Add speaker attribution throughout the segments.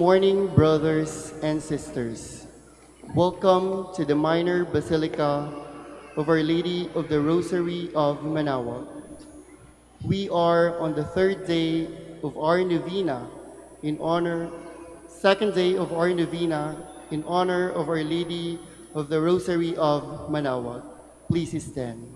Speaker 1: morning, brothers and sisters. Welcome to the Minor Basilica of Our Lady of the Rosary of Manaoag. We are on the third day of our novena in honor, second day of our novena in honor of Our Lady of the Rosary of Manaoag. Please stand.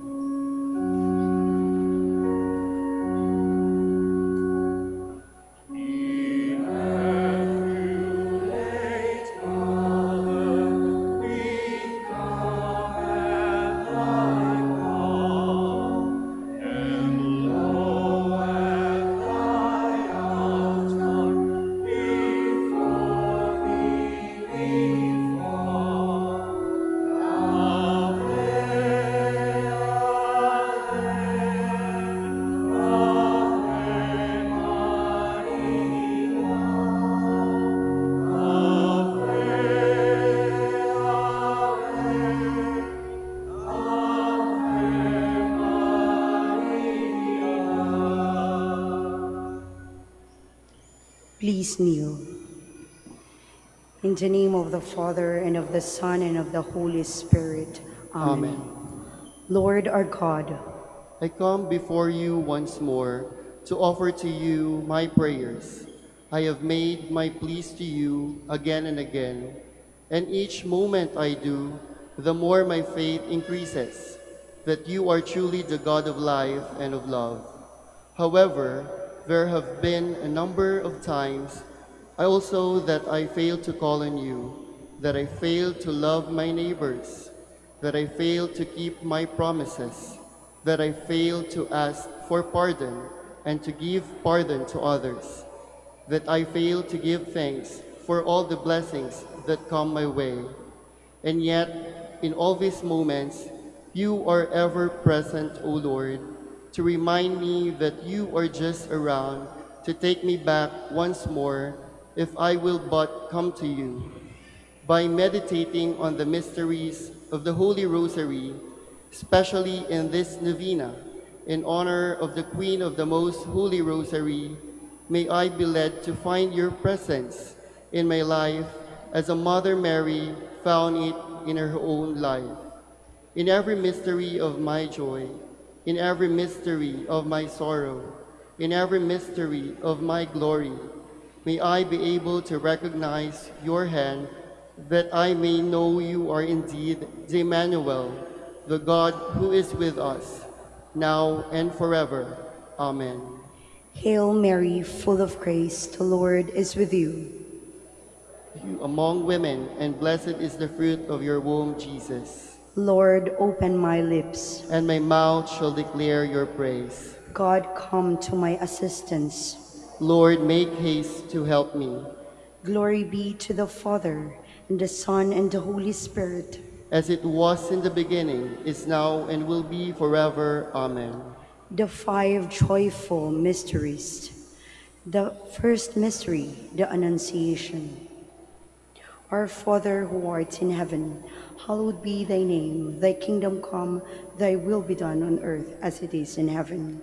Speaker 2: In the name of the Father, and of the Son, and of the Holy Spirit. Amen.
Speaker 1: Amen.
Speaker 2: Lord our God,
Speaker 1: I come before you once more to offer to you my prayers. I have made my pleas to you again and again, and each moment I do, the more my faith increases that you are truly the God of life and of love. However, there have been a number of times I also that I failed to call on you, that I failed to love my neighbors, that I failed to keep my promises, that I failed to ask for pardon and to give pardon to others, that I failed to give thanks for all the blessings that come my way. And yet, in all these moments, you are ever present, O Lord, to remind me that you are just around to take me back once more if I will but come to you. By meditating on the mysteries of the Holy Rosary, especially in this novena, in honor of the Queen of the Most Holy Rosary, may I be led to find your presence in my life as a Mother Mary found it in her own life. In every mystery of my joy, in every mystery of my sorrow, in every mystery of my glory, may I be able to recognize your hand that I may know you are indeed the Emmanuel, the God who is with us, now and forever. Amen.
Speaker 2: Hail Mary, full of grace, the Lord is with you.
Speaker 1: You among women, and blessed is the fruit of your womb, Jesus.
Speaker 2: Lord, open my lips.
Speaker 1: And my mouth shall declare your praise.
Speaker 2: God, come to my assistance.
Speaker 1: Lord, make haste to help me.
Speaker 2: Glory be to the Father, and the Son, and the Holy Spirit.
Speaker 1: As it was in the beginning, is now, and will be forever. Amen.
Speaker 2: The five joyful mysteries. The first mystery, the Annunciation. Our Father who art in heaven, hallowed be thy name. Thy kingdom come, thy will be done on earth as it is in heaven.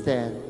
Speaker 1: Stand.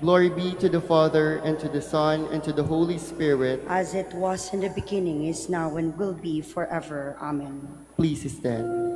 Speaker 1: Glory be to the Father, and to the Son, and to the Holy Spirit.
Speaker 2: as it was in the beginning, is now, and will be forever. Amen.
Speaker 1: Please stand.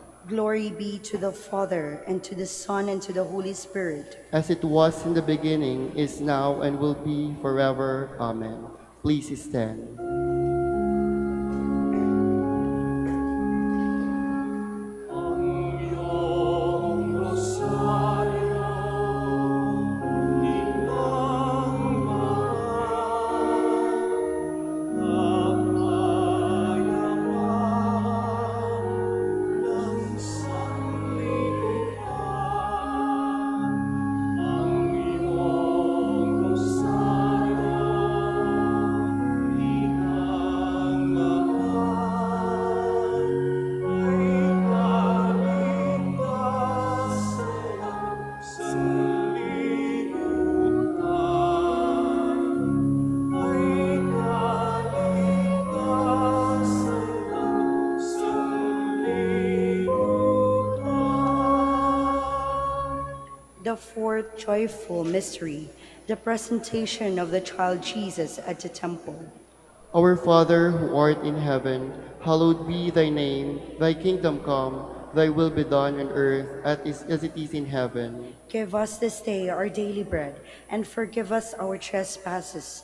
Speaker 2: Glory be to the Father, and to the Son, and to the Holy Spirit.
Speaker 1: As it was in the beginning, is now, and will be forever. Amen. Please stand.
Speaker 2: Joyful mystery, the presentation of the child Jesus at the temple.
Speaker 1: Our Father who art in heaven, hallowed be thy name. Thy kingdom come, thy will be done on earth as it is in heaven.
Speaker 2: Give us this day our daily bread, and forgive us our trespasses,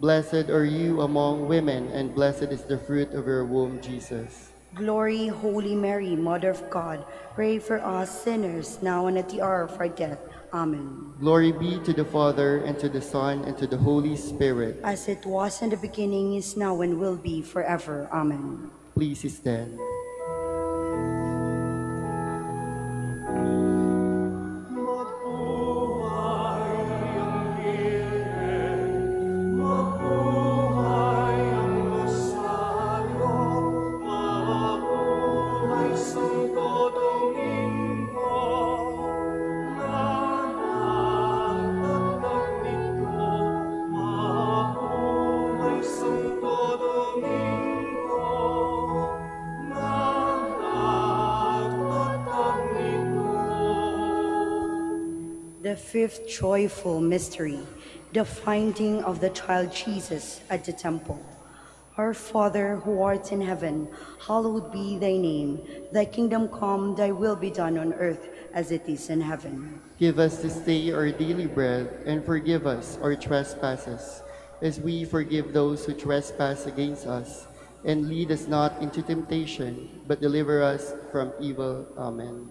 Speaker 1: Blessed are you among women, and blessed is the fruit of your womb, Jesus.
Speaker 2: Glory, Holy Mary, Mother of God, pray for us sinners, now and at the hour of our death. Amen.
Speaker 1: Glory be to the Father, and to the Son, and to the Holy Spirit.
Speaker 2: As it was in the beginning, is now, and will be forever. Amen.
Speaker 1: Please stand.
Speaker 2: Fifth joyful mystery, the finding of the child Jesus at the temple. Our Father who art in heaven, hallowed be thy name. Thy kingdom come, thy will be done on earth as it is in heaven.
Speaker 1: Give us this day our daily bread, and forgive us our trespasses, as we forgive those who trespass against us. And lead us not into temptation, but deliver us from evil. Amen.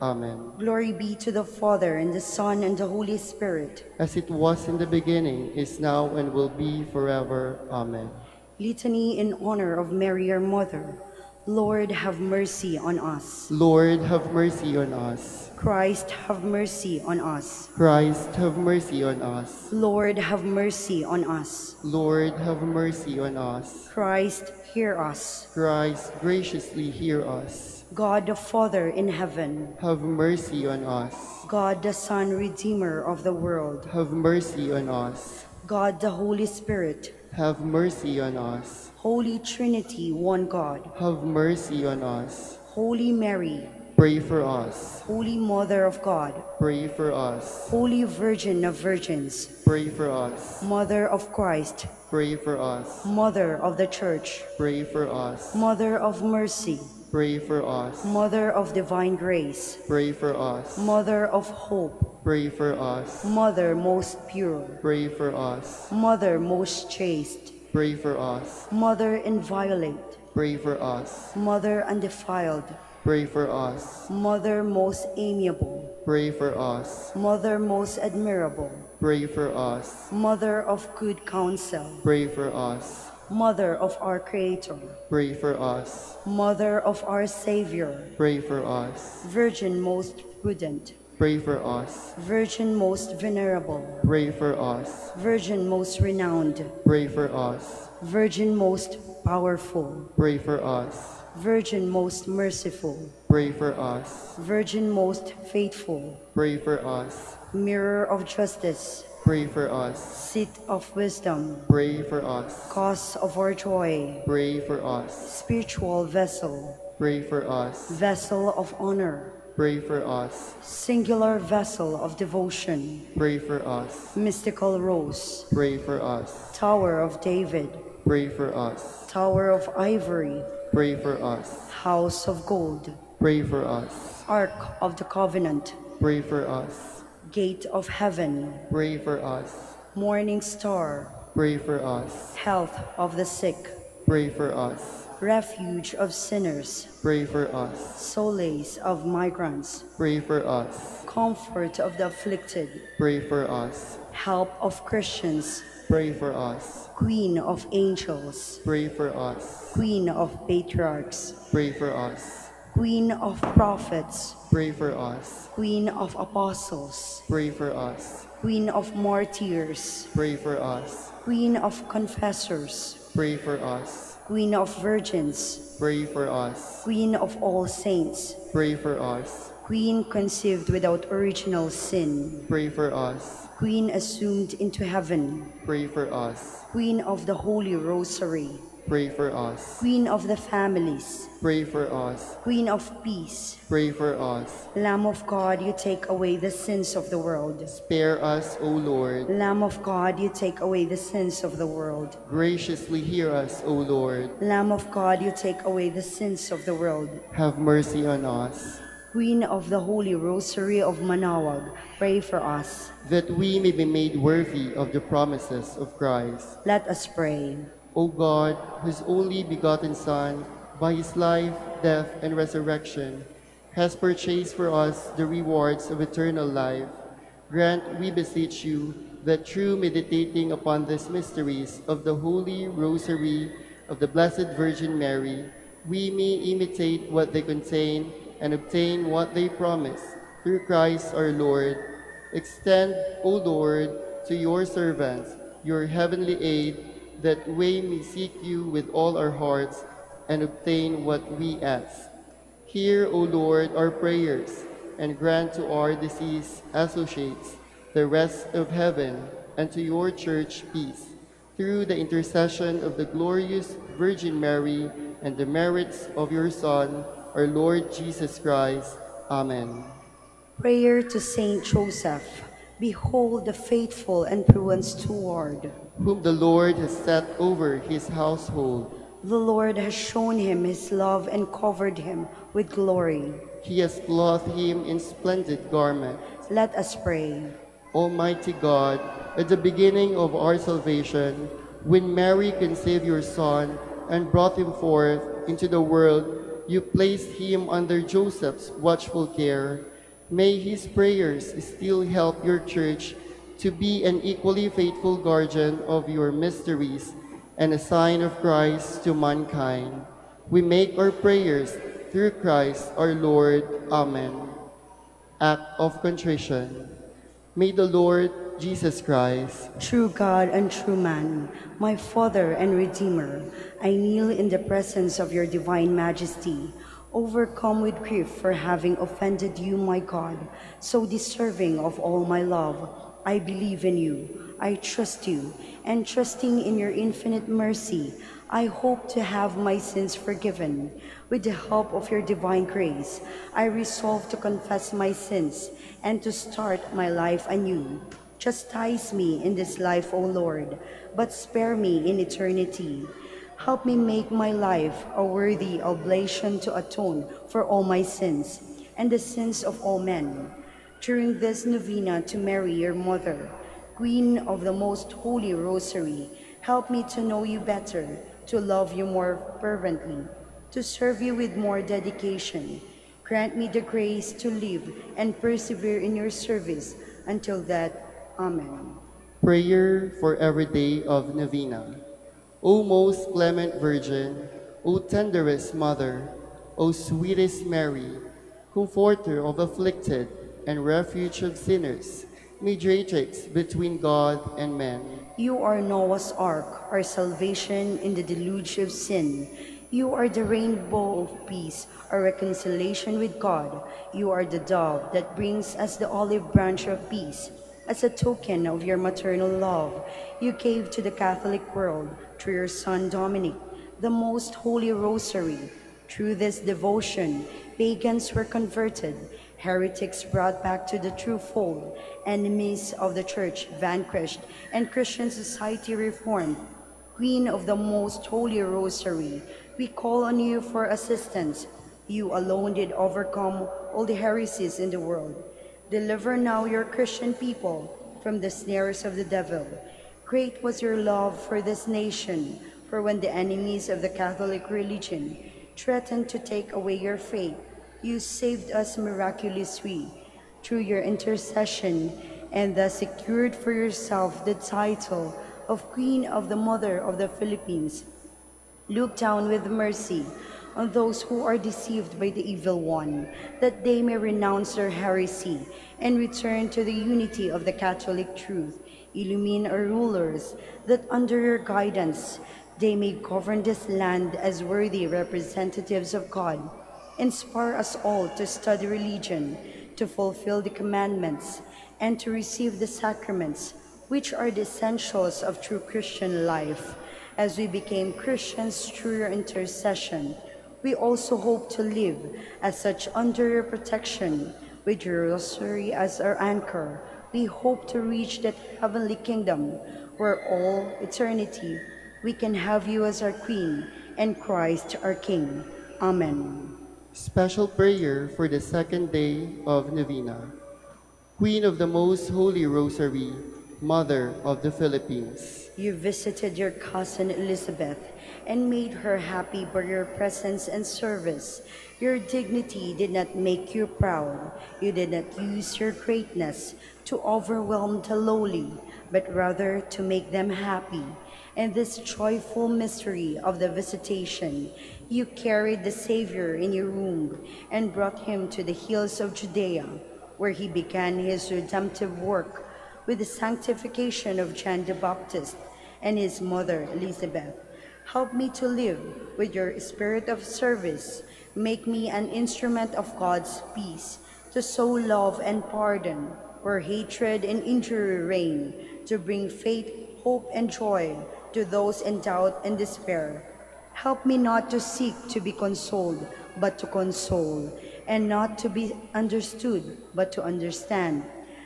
Speaker 1: Amen.
Speaker 2: Glory be to the Father, and the Son, and the Holy Spirit.
Speaker 1: As it was in the beginning, is now, and will be forever. Amen.
Speaker 2: Litany in honor of Mary, our Mother. Lord, have mercy on us.
Speaker 1: Lord, have mercy on us.
Speaker 2: Christ, have mercy on us.
Speaker 1: Christ, have mercy on us.
Speaker 2: Lord, have mercy on us.
Speaker 1: Lord, have mercy on us.
Speaker 2: Christ, hear us.
Speaker 1: Christ, graciously hear us.
Speaker 2: God the Father in heaven,
Speaker 1: Have mercy on us.
Speaker 2: God the Son, Redeemer of the world,
Speaker 1: Have mercy on us.
Speaker 2: God the Holy Spirit,
Speaker 1: Have mercy on us.
Speaker 2: Holy Trinity, one God,
Speaker 1: Have mercy on us.
Speaker 2: Holy Mary,
Speaker 1: Pray for us.
Speaker 2: Holy Mother of God,
Speaker 1: Pray for us.
Speaker 2: Holy Virgin of Virgins,
Speaker 1: Pray for us.
Speaker 2: Mother of Christ,
Speaker 1: Pray for us.
Speaker 2: Mother of the Church,
Speaker 1: Pray for us.
Speaker 2: Mother of Mercy,
Speaker 1: Pray for us.
Speaker 2: Mother of Divine Grace,
Speaker 1: Pray for us.
Speaker 2: Mother of Hope,
Speaker 1: Pray for us.
Speaker 2: Mother most pure,
Speaker 1: Pray for us.
Speaker 2: Mother most chaste,
Speaker 1: Pray for us.
Speaker 2: Mother inviolate,
Speaker 1: Pray for us.
Speaker 2: Mother undefiled,
Speaker 1: Pray for us.
Speaker 2: Mother most amiable,
Speaker 1: Pray for us.
Speaker 2: Mother most admirable,
Speaker 1: Pray for us.
Speaker 2: Mother of good counsel,
Speaker 1: Pray for us.
Speaker 2: Mother of our Creator,
Speaker 1: Pray for us.
Speaker 2: Mother of our Savior,
Speaker 1: Pray for us.
Speaker 2: Virgin most prudent,
Speaker 1: Pray for us.
Speaker 2: Virgin most venerable,
Speaker 1: Pray for us.
Speaker 2: Virgin most renowned,
Speaker 1: Pray for us.
Speaker 2: Virgin most powerful,
Speaker 1: Pray for us.
Speaker 2: Virgin most merciful,
Speaker 1: Pray for us.
Speaker 2: Virgin most faithful,
Speaker 1: Pray for us.
Speaker 2: Mirror of justice,
Speaker 1: Pray for us.
Speaker 2: Seat of wisdom,
Speaker 1: Pray for us.
Speaker 2: Cause of our joy,
Speaker 1: Pray for us.
Speaker 2: Spiritual vessel,
Speaker 1: Pray for us.
Speaker 2: Vessel of honor,
Speaker 1: Pray for us.
Speaker 2: Singular vessel of devotion,
Speaker 1: Pray for us.
Speaker 2: Mystical rose,
Speaker 1: Pray for us.
Speaker 2: Tower of David,
Speaker 1: Pray for us.
Speaker 2: Tower of ivory,
Speaker 1: Pray for us.
Speaker 2: House of gold,
Speaker 1: Pray for us.
Speaker 2: Ark of the covenant,
Speaker 1: Pray for us.
Speaker 2: Gate of heaven,
Speaker 1: Pray for us.
Speaker 2: Morning star,
Speaker 1: Pray for us.
Speaker 2: Health of the sick,
Speaker 1: Pray for us.
Speaker 2: Refuge of sinners,
Speaker 1: Pray for us.
Speaker 2: Solace of migrants,
Speaker 1: Pray for us.
Speaker 2: Comfort of the afflicted,
Speaker 1: Pray for us.
Speaker 2: Help of Christians,
Speaker 1: Pray for us.
Speaker 2: Queen of angels,
Speaker 1: Pray for us.
Speaker 2: Queen of patriarchs,
Speaker 1: Pray for us.
Speaker 2: Queen of prophets,
Speaker 1: Pray for us.
Speaker 2: Queen of apostles,
Speaker 1: Pray for us.
Speaker 2: Queen of martyrs,
Speaker 1: Pray for us.
Speaker 2: Queen of confessors,
Speaker 1: Pray for us.
Speaker 2: Queen of virgins,
Speaker 1: Pray for us.
Speaker 2: Queen of all saints,
Speaker 1: Pray for us.
Speaker 2: Queen conceived without original sin,
Speaker 1: Pray for us.
Speaker 2: Queen assumed into heaven,
Speaker 1: Pray for us.
Speaker 2: Queen of the Holy Rosary,
Speaker 1: Pray for us.
Speaker 2: Queen of the families,
Speaker 1: Pray for us.
Speaker 2: Queen of peace,
Speaker 1: Pray for us.
Speaker 2: Lamb of God, you take away the sins of the world.
Speaker 1: Spare us, O Lord.
Speaker 2: Lamb of God, you take away the sins of the world.
Speaker 1: Graciously hear us, O Lord.
Speaker 2: Lamb of God, you take away the sins of the world.
Speaker 1: Have mercy on us.
Speaker 2: Queen of the Holy Rosary of Manaoag, pray for us.
Speaker 1: that we may be made worthy of the promises of Christ.
Speaker 2: Let us pray.
Speaker 1: O God, whose only begotten Son, by his life, death, and resurrection, has purchased for us the rewards of eternal life, grant, we beseech you, that through meditating upon these mysteries of the Holy Rosary of the Blessed Virgin Mary, we may imitate what they contain and obtain what they promise. Through Christ our Lord, extend, O Lord, to your servants your heavenly aid, that we may seek you with all our hearts and obtain what we ask. Hear, O Lord, our prayers, and grant to our deceased associates the rest of heaven, and to your church peace. Through the intercession of the glorious Virgin Mary and the merits of your Son, our Lord Jesus Christ. Amen.
Speaker 2: Prayer to Saint Joseph. Behold the faithful and prudent steward.
Speaker 1: Whom the Lord has set over his household.
Speaker 2: The Lord has shown him his love and covered him with glory.
Speaker 1: He has clothed him in splendid garments.
Speaker 2: Let us pray.
Speaker 1: Almighty God, at the beginning of our salvation, when Mary conceived your Son and brought him forth into the world, you placed him under Joseph's watchful care. May his prayers still help your church to be an equally faithful guardian of your mysteries and a sign of Christ to mankind. We make our prayers through Christ our Lord. Amen. Act of contrition. May the Lord Jesus Christ
Speaker 2: True God and true man, my Father and Redeemer, I kneel in the presence of your divine majesty, overcome with grief for having offended you, my God, so deserving of all my love. I believe in you, I trust you, and trusting in your infinite mercy, I hope to have my sins forgiven. With the help of your divine grace, I resolve to confess my sins and to start my life anew. Chastise me in this life, O Lord, but spare me in eternity. Help me make my life a worthy oblation to atone for all my sins and the sins of all men. During this novena to Mary, your mother, Queen of the Most Holy Rosary, help me to know you better, to love you more fervently, to serve you with more dedication. Grant me the grace to live and persevere in your service until that. Amen.
Speaker 1: Prayer for every day of Novena. O most clement Virgin, O tenderest Mother, O sweetest Mary, comforter of afflicted and refuge of sinners, mediatrix between God and man.
Speaker 2: You are Noah's ark, our salvation in the deluge of sin. You are the rainbow of peace, our reconciliation with God. You are the dove that brings us the olive branch of peace. As a token of your maternal love, you gave to the Catholic world, through your Son Dominic, the most holy rosary. Through this devotion, pagans were converted, heretics brought back to the true fold, enemies of the church vanquished, and Christian society reformed. Queen of the most holy rosary, we call on you for assistance. You alone did overcome all the heresies in the world. Deliver now your Christian people from the snares of the devil. Great was your love for this nation, for when the enemies of the Catholic religion threatened to take away your faith, you saved us miraculously through your intercession and thus secured for yourself the title of Queen of the Mother of the Philippines. Look down with mercy on those who are deceived by the evil one, that they may renounce their heresy and return to the unity of the Catholic truth. Illumine our rulers, that under your guidance they may govern this land as worthy representatives of God. Inspire us all to study religion, to fulfill the commandments, and to receive the sacraments, which are the essentials of true Christian life. As we became Christians through your intercession, we also hope to live as such under your protection, with your rosary as our anchor. We hope to reach that heavenly kingdom where all eternity we can have you as our Queen and Christ our King. Amen.
Speaker 1: Special prayer for the second day of Novena. Queen of the Most Holy Rosary, Mother of the Philippines.
Speaker 2: You visited your cousin Elizabeth and made her happy by your presence and service. Your dignity did not make you proud. You did not use your greatness to overwhelm the lowly, but rather to make them happy. In this joyful mystery of the visitation, you carried the Savior in your womb and brought him to the hills of Judea, where he began his redemptive work with the sanctification of John the Baptist and his mother Elizabeth. Help me to live with your spirit of service. Make me an instrument of God's peace, to sow love and pardon where hatred and injury reign, to bring faith, hope, and joy to those in doubt and despair. Help me not to seek to be consoled, but to console, and not to be understood, but to understand.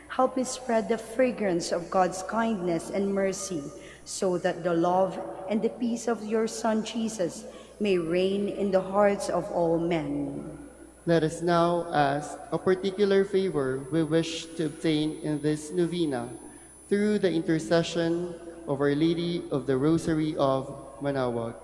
Speaker 2: Help me spread the fragrance of God's kindness and mercy, so that the love and the peace of your Son Jesus may reign in the hearts of all men.
Speaker 1: Let us now ask a particular favor we wish to obtain in this novena through the intercession of Our Lady of the Rosary of Manaoag.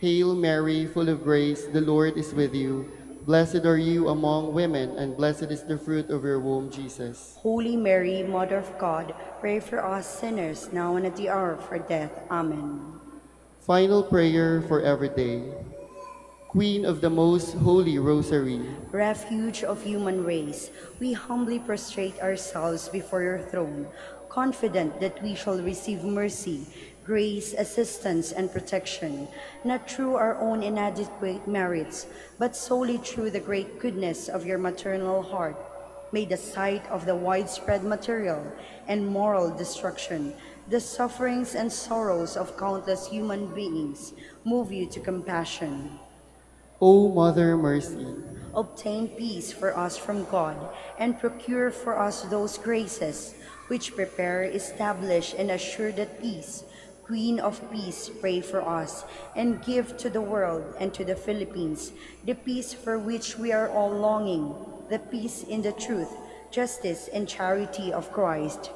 Speaker 1: Hail Mary, full of grace, the Lord is with you. Blessed are you among women, and blessed is the fruit of your womb, Jesus.
Speaker 2: Holy Mary, Mother of God, pray for us sinners, now and at the hour of our death. Amen.
Speaker 1: Final prayer for every day. Queen of the most holy rosary,
Speaker 2: Refuge of human race, we humbly prostrate ourselves before your throne, confident that we shall receive mercy, grace, assistance, and protection, not through our own inadequate merits, but solely through the great goodness of your maternal heart. May the sight of the widespread material and moral destruction, the sufferings and sorrows of countless human beings move you to compassion.
Speaker 1: O Mother Mercy,
Speaker 2: obtain peace for us from God, and procure for us those graces which prepare, establish, and assure that peace. Queen of peace, pray for us, and give to the world and to the Philippines the peace for which we are all longing, the peace in the truth, justice, and charity of Christ.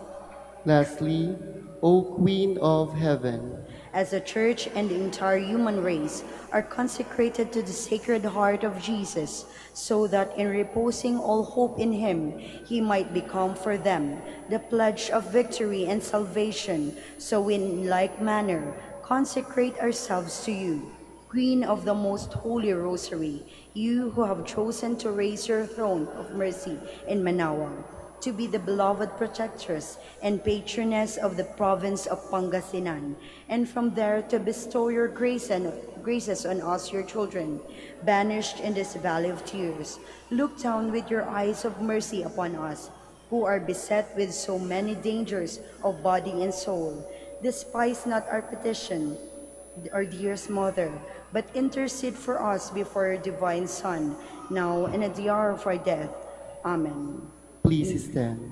Speaker 1: lastly, O Queen of Heaven,
Speaker 2: as the church and the entire human race are consecrated to the sacred heart of Jesus, so that in reposing all hope in him, he might become for them the pledge of victory and salvation. So in like manner, consecrate ourselves to you, Queen of the most holy rosary, you who have chosen to raise your throne of mercy in Manaoag to be the beloved protectress and patroness of the province of Pangasinan, and from there to bestow your grace and graces on us, your children, banished in this valley of tears. Look down with your eyes of mercy upon us, who are beset with so many dangers of body and soul. Despise not our petition, our dearest mother, but intercede for us before your divine Son, now and at the hour of our death. Amen.
Speaker 1: Please stand.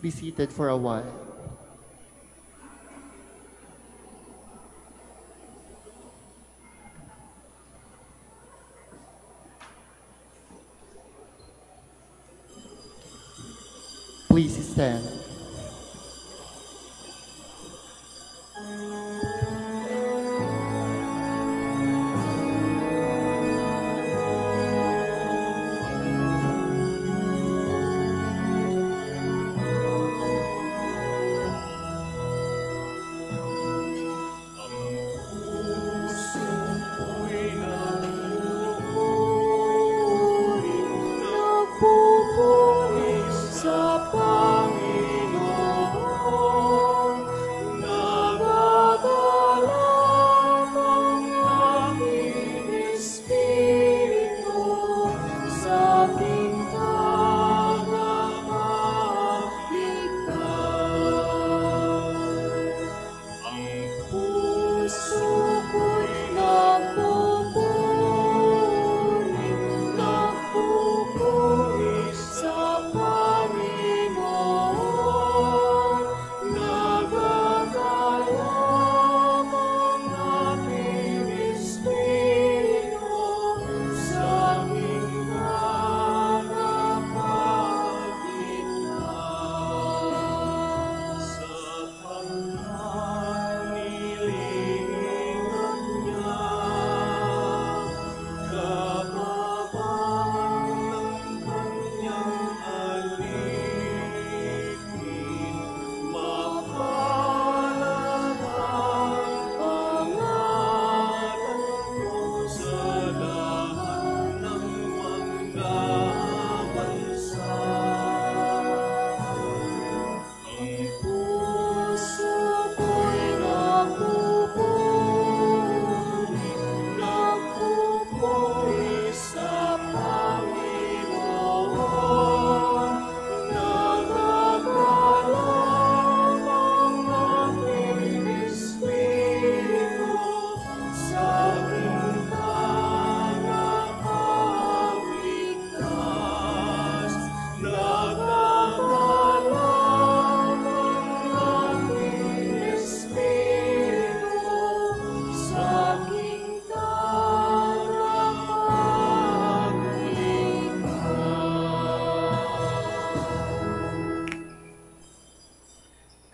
Speaker 3: Please be seated for a while. Please stand.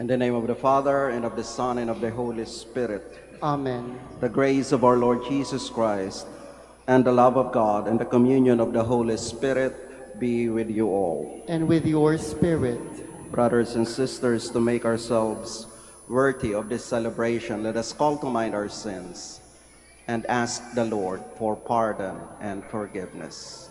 Speaker 4: In the name of the Father, and of the Son, and of the Holy Spirit,
Speaker 3: Amen.
Speaker 4: the grace of our Lord Jesus Christ, and the love of God, and the communion of the Holy Spirit be with you all.
Speaker 3: And with your spirit,
Speaker 4: Brothers and sisters, to make ourselves worthy of this celebration, let us call to mind our sins and ask the Lord for pardon and forgiveness.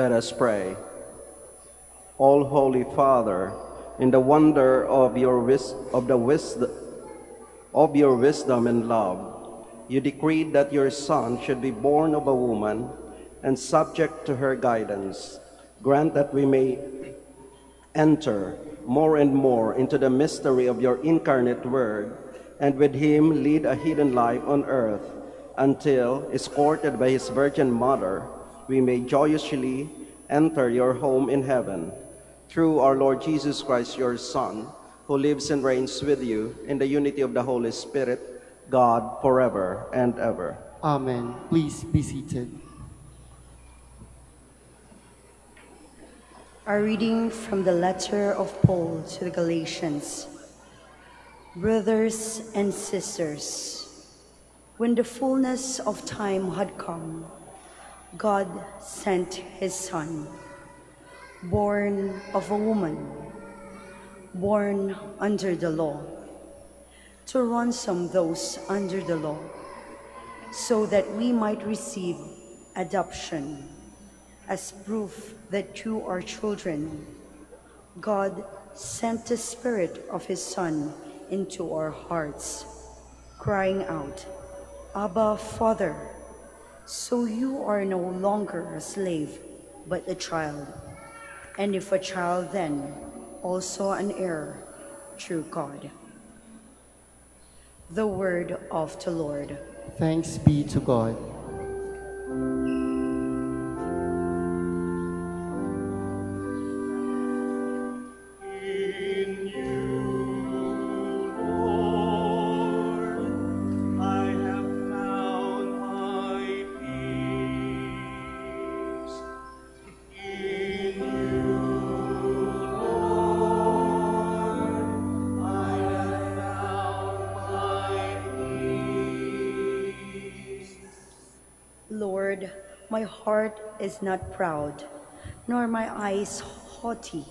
Speaker 4: Let us pray. All Holy Father, in the wonder of your wis- of the wisdom of your wisdom and love, you decreed that your son should be born of a woman and subject to her guidance. Grant that we may enter more and more into the mystery of your incarnate word and with him lead a hidden life on earth until, escorted by his virgin mother, we may joyously enter your home in heaven. Through our Lord Jesus Christ, your Son, who lives and reigns with you in the unity of the Holy Spirit, God, forever and ever.
Speaker 1: Amen. Please be seated.
Speaker 2: A reading from the letter of Paul to the Galatians. Brothers and sisters, when the fullness of time had come, God sent his Son, born of a woman, born under the law, to ransom those under the law, so that we might receive adoption as proof that you are children. God sent the Spirit of His Son into our hearts, crying out, Abba, Father. So you are no longer a slave, but a child. And if a child, then also an heir through God. The word of the Lord.
Speaker 1: Thanks be to God.
Speaker 2: Is not proud, nor my eyes haughty.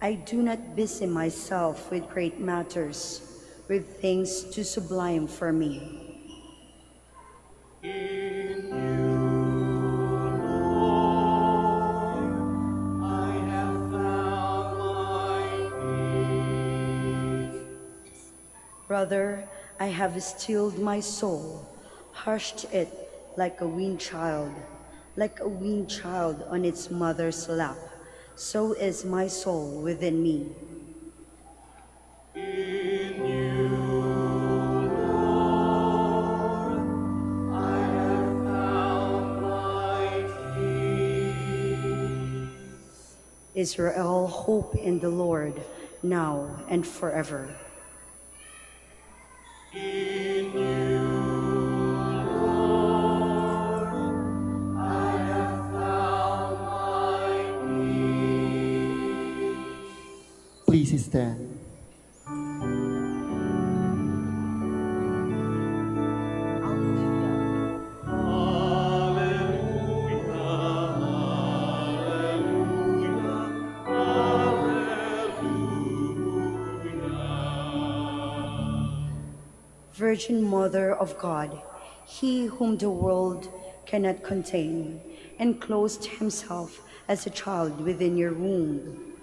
Speaker 2: I do not busy myself with great matters, with things too sublime for me.
Speaker 3: I have found my peace.
Speaker 2: Brother, I have stilled my soul, hushed it like a weaned child, like a weaned child on its mother's lap. So is my soul within me. Israel, hope in the Lord, now and forever.
Speaker 1: Stand.
Speaker 2: Virgin Mother of God, he whom the world cannot contain, enclosed himself as a child within your womb.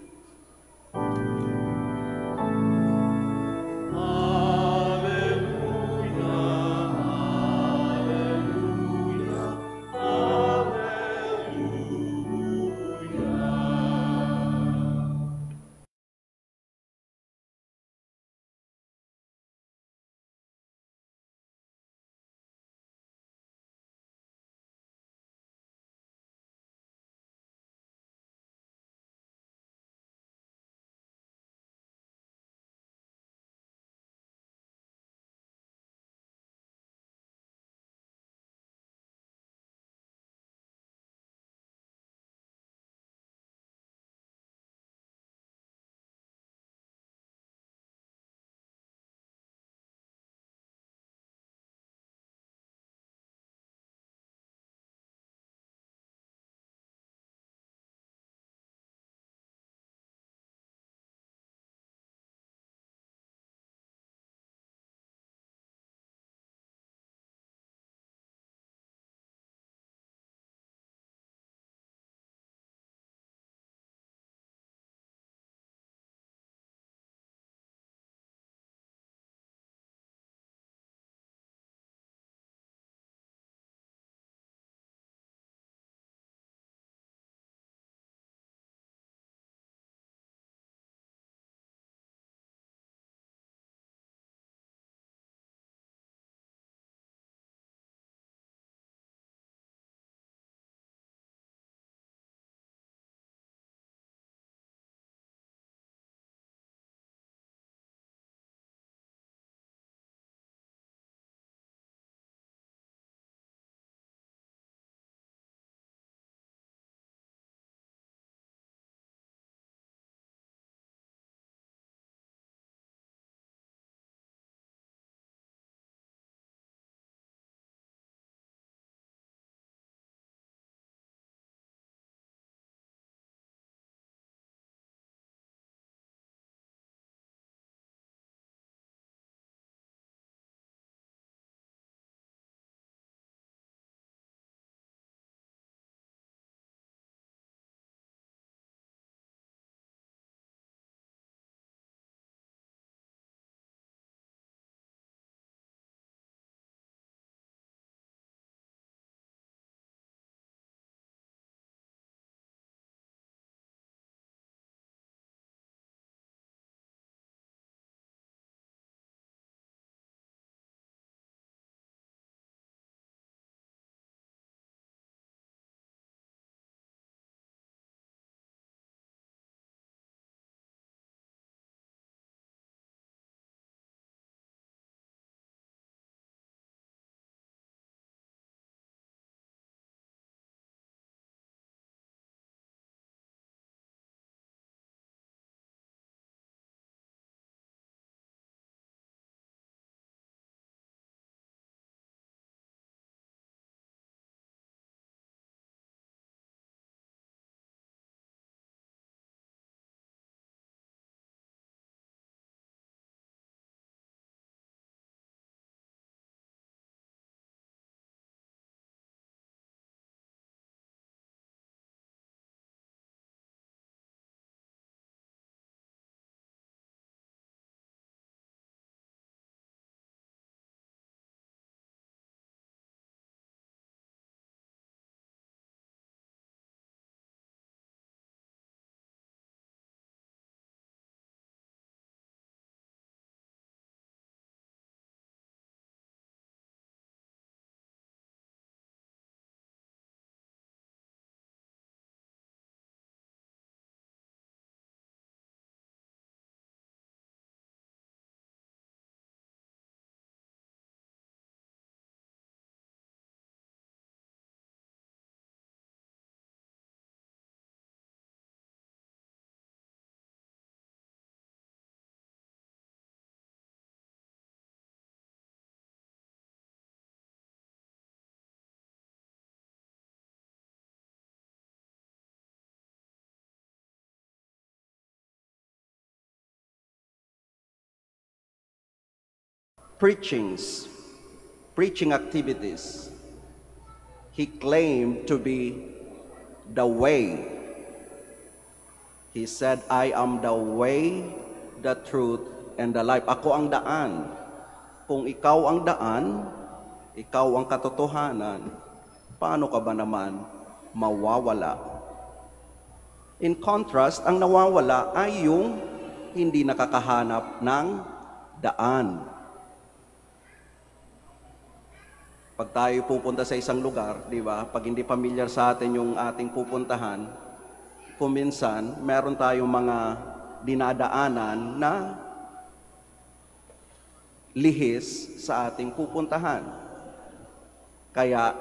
Speaker 4: Preachings, preaching activities, he claimed to be the way. He said, I am the way, the truth, and the life. Ako ang daan. Kung ikaw ang daan, ikaw ang katotohanan, paano ka ba naman mawawala? In contrast, ang nawawala ay yung hindi nakakahanap ng daan. Pag tayo pupunta sa isang lugar, di ba? Pag hindi familiar sa atin yung ating pupuntahan, kuminsan, meron tayong mga dinadaanan na lihis sa ating pupuntahan. Kaya,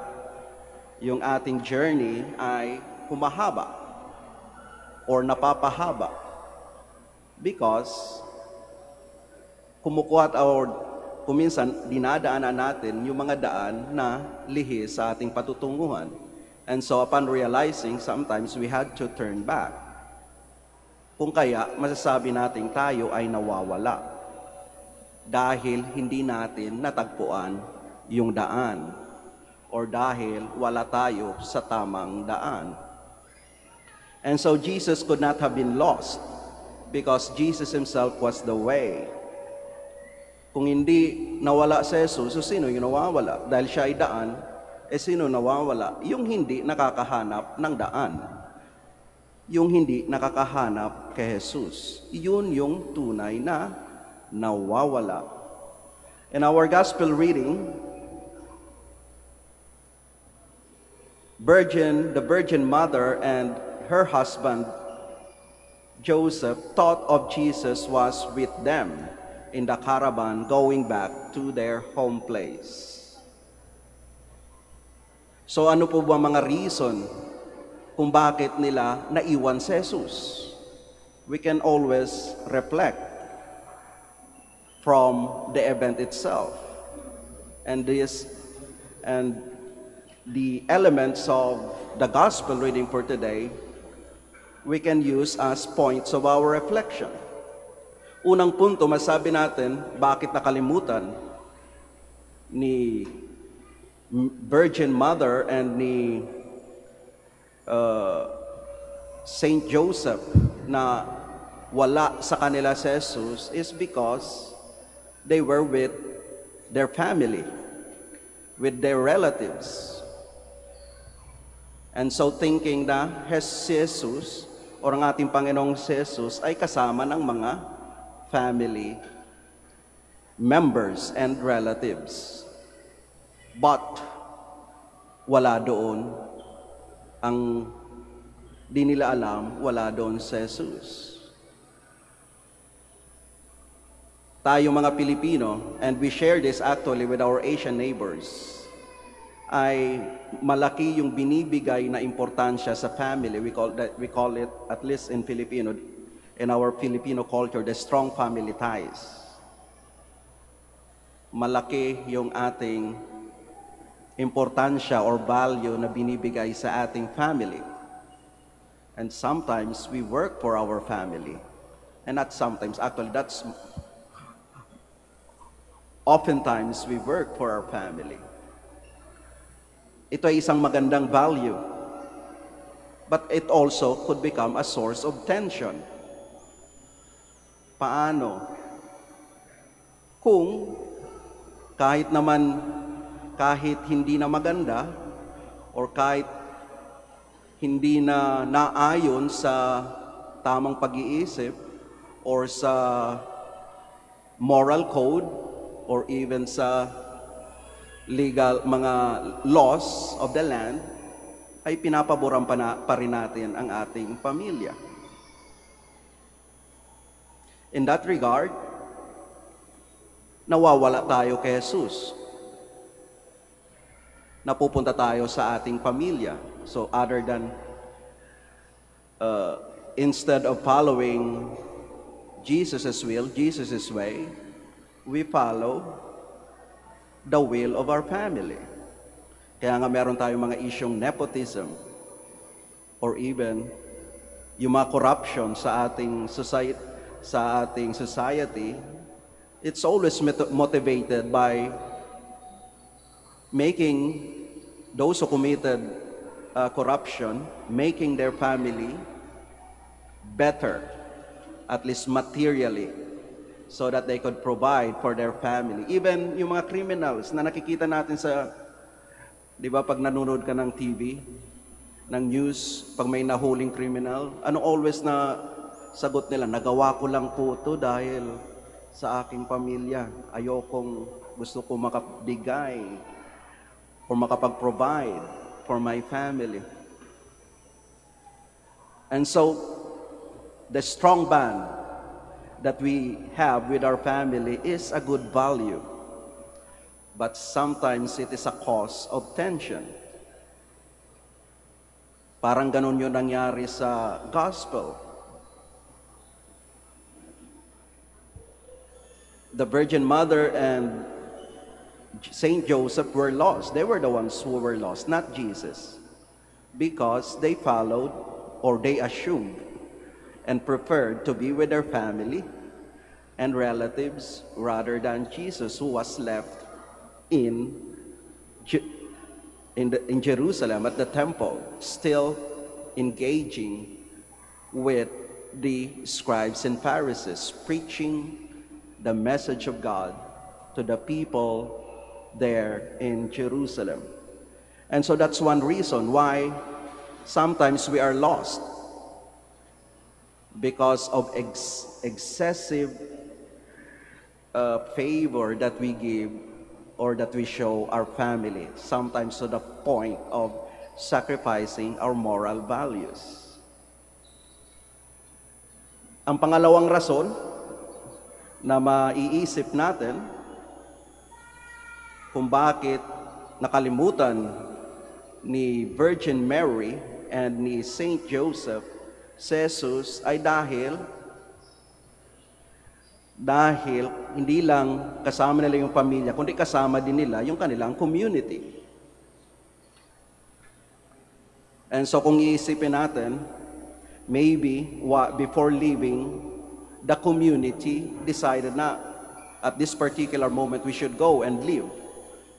Speaker 4: yung ating journey ay humahaba or napapahaba because kumukuha at or kuminsan dinadaanan natin yung mga daan na lihis sa ating patutunguhan. And so upon realizing, sometimes we had to turn back. Kung kaya, masasabi natin tayo ay nawawala dahil hindi natin natagpuan yung daan or dahil wala tayo sa tamang daan. And so Jesus could not have been lost because Jesus himself was the way. Kung hindi nawala si Jesus, so sino yung nawawala? Dahil siya ay daan, eh sino nawawala? Yung hindi nakakahanap ng daan. Yung hindi nakakahanap kay Jesus. Yun yung tunay na nawawala. In our gospel reading, Virgin, the Virgin Mother and her husband Joseph thought of Jesus was with them in the caravan going back to their home place. So ano po ba mga reason kung bakit nila naiwan si Jesus? We can always reflect from the event itself. And this and the elements of the gospel reading for today we can use as points of our reflection. Unang punto, masabi natin, bakit nakalimutan ni Virgin Mother and ni uh, Saint Joseph na wala sa kanila si Jesus is because they were with their family, with their relatives. And so thinking na si Jesus o ang ating Panginoong si Jesus ay kasama ng mga family members and relatives. But wala doon ang di nila alam, wala doon si Jesus. Tayo mga Pilipino, and we share this actually with our Asian neighbors, ay malaki yung binibigay na importansya sa family. We call that we call it at least in Filipino in our Filipino culture the strong family ties. Malaki yung ating importansya or value na binibigay sa ating family. And sometimes we work for our family. And not sometimes, actually that's oftentimes we work for our family. Ito ay isang magandang value. But it also could become a source of tension. Paano? Kung kahit naman, kahit hindi na maganda, or kahit hindi na naayon sa tamang pag-iisip, or sa moral code, or even sa legal mga laws of the land ay pinapaboran pa, na, pa rin natin ang ating pamilya. In that regard, nawawala tayo kay Jesus. Napupunta tayo sa ating pamilya. So other than uh, instead of following Jesus' will, Jesus' way, we follow the will of our family. Kaya nga meron tayong mga isyong nepotism or even yung mga corruption sa ating society, sa ating society it's always mot- motivated by making those who committed uh, corruption, making their family better, at least materially, so that they could provide for their family. Even yung mga criminals na nakikita natin sa, di ba, pag nanonood ka ng TV, ng news, pag may nahuling criminal, ano always na sagot nila, nagawa ko lang po to dahil sa aking pamilya. Ayokong gusto ko makabigay or makapag-provide for my family. And so, the strong bond that we have with our family is a good value. But sometimes it is a cause of tension. Parang ganun yung nangyari sa gospel. The Virgin Mother and Saint Joseph were lost. They were the ones who were lost, not Jesus. Because they followed or they assumed and preferred to be with their family and relatives rather than Jesus, who was left in, in, the, in Jerusalem at the temple, still engaging with the scribes and Pharisees, preaching the message of God to the people there in Jerusalem. And so that's one reason why sometimes we are lost because of ex- excessive uh, favor that we give or that we show our family, sometimes to the point of sacrificing our moral values. Ang pangalawang rason na maiisip natin kung bakit nakalimutan ni Virgin Mary and ni Saint Joseph si Jesus ay dahil dahil hindi lang kasama nila yung pamilya, kundi kasama din nila yung kanilang community. And so kung iisipin natin, maybe before leaving, the community decided na at this particular moment we should go and live.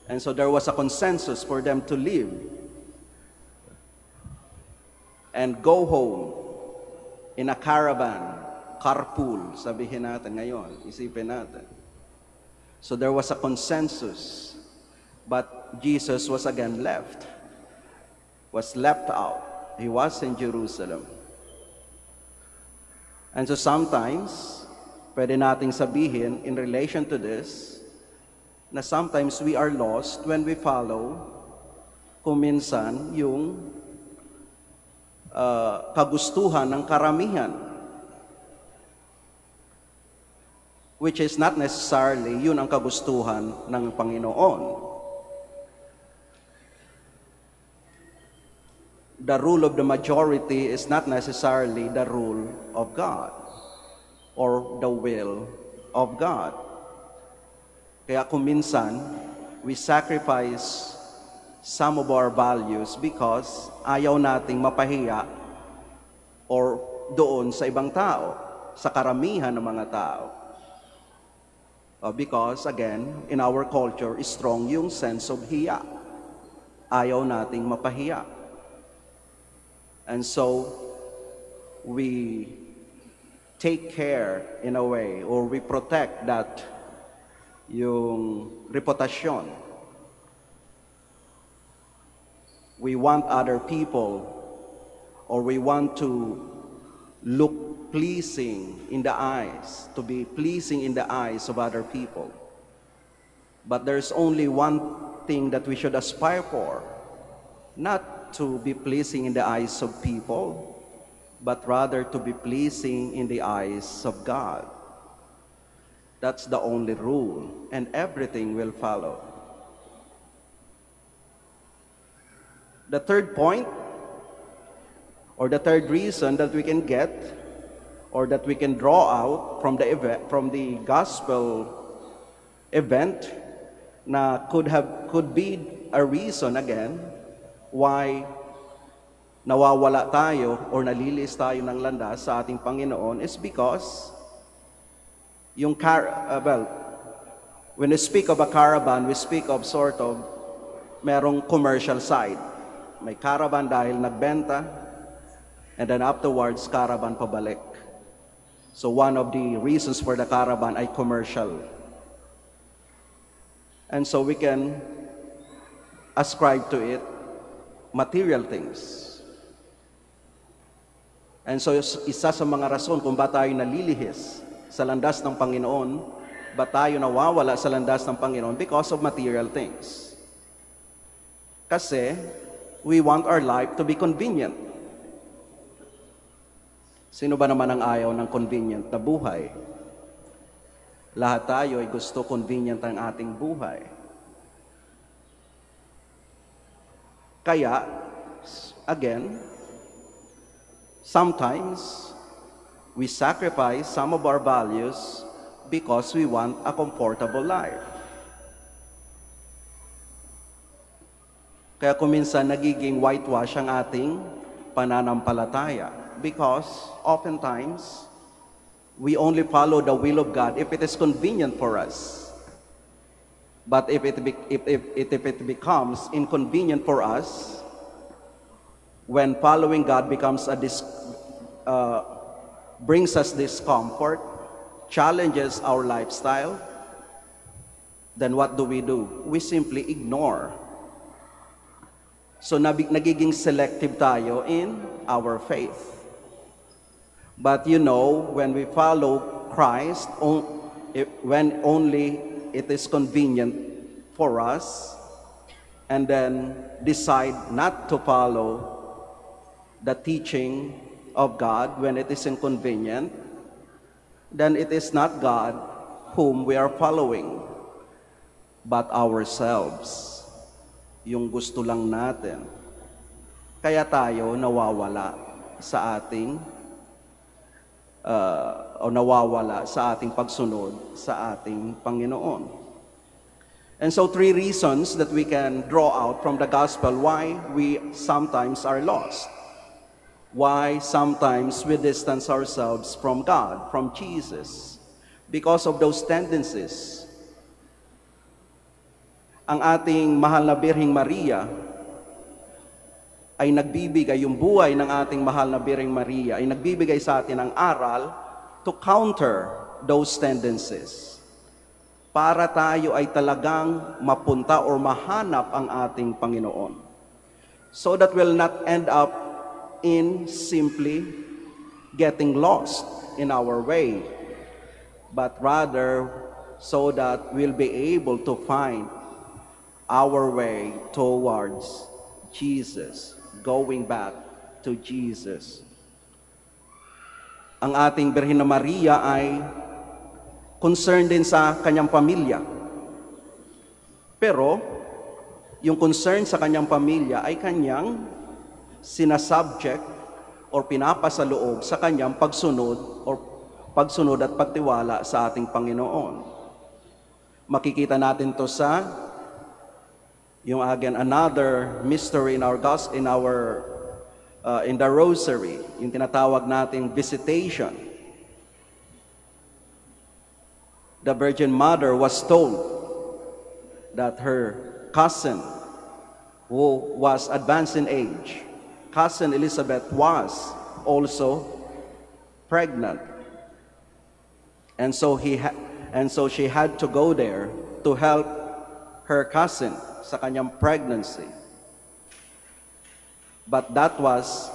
Speaker 4: And so there was a consensus for them to leave and go home in a caravan, carpool, sabihin natin ngayon, isipin natin. So there was a consensus, but Jesus was again left, was left out. He was in Jerusalem. And so sometimes, pwede nating sabihin in relation to this, na sometimes we are lost when we follow kung minsan yung uh, kagustuhan ng karamihan. Which is not necessarily yun ang kagustuhan ng Panginoon. The rule of the majority is not necessarily the rule of God or the will of God. Kaya kung minsan, we sacrifice some of our values because ayaw nating mapahiya or doon sa ibang tao, sa karamihan ng mga tao. Uh, because again, in our culture, strong yung sense of hiya. Ayaw nating mapahiya. And so, we take care in a way or we protect that yung reputasyon. We want other people or we want to look pleasing in the eyes, to be pleasing in the eyes of other people. But there's only one thing that we should aspire for, not to be pleasing in the eyes of people, but rather to be pleasing in the eyes of God. That's the only rule, and everything will follow. The third point, or the third reason that we can get, or that we can draw out from the event, from the gospel event, na could have could be a reason again why nawawala tayo or nalilis tayo ng landas sa ating Panginoon is because yung car, uh, well, When we speak of a caravan, we speak of sort of merong commercial side. May caravan dahil nagbenta, and then afterwards, caravan pabalik. So one of the reasons for the caravan ay commercial. And so we can ascribe to it material things. And so isa sa mga rason kung ba tayo nalilihis sa landas ng Panginoon, ba tayo nawawala sa landas ng Panginoon because of material things. Kasi we want our life to be convenient. Sino ba naman ang ayaw ng convenient na buhay? Lahat tayo ay gusto convenient ang ating buhay. Kaya, again, sometimes we sacrifice some of our values because we want a comfortable life. Kaya kuminsan nagiging whitewash ang ating pananampalataya because oftentimes we only follow the will of God if it is convenient for us. But if it, be, if, if, if it becomes inconvenient for us, when following God becomes a dis, uh, brings us discomfort, challenges our lifestyle, then what do we do? We simply ignore. So nabig, nagiging selective tayo in our faith. But you know, when we follow Christ, on, if, when only it is convenient for us, and then decide not to follow the teaching of God when it is inconvenient, then it is not God whom we are following, but ourselves. Yung gusto lang natin. Kaya tayo nawawala sa ating uh, o nawawala sa ating pagsunod sa ating Panginoon. And so three reasons that we can draw out from the gospel why we sometimes are lost. Why sometimes we distance ourselves from God, from Jesus. Because of those tendencies. Ang ating mahal na Birhing Maria ay nagbibigay, yung buhay ng ating mahal na Birhing Maria ay nagbibigay sa atin ng aral to counter those tendencies. Para tayo ay talagang mapunta or mahanap ang ating Panginoon. So that we'll not end up in simply getting lost in our way, but rather so that we'll be able to find our way towards Jesus, going back to Jesus. Ang ating Birhen na Maria ay concerned din sa kanyang pamilya. Pero, yung concern sa kanyang pamilya ay kanyang sinasubject or pinapasaloob sa kanyang pagsunod or pagsunod at pagtiwala sa ating Panginoon. Makikita natin to sa yung again another mystery in our gospel in our uh, in the rosary, yung tinatawag nating visitation. The Virgin Mother was told that her cousin who was advanced in age, cousin Elizabeth was also pregnant. And so he and so she had to go there to help her cousin sa kanyang pregnancy. But that was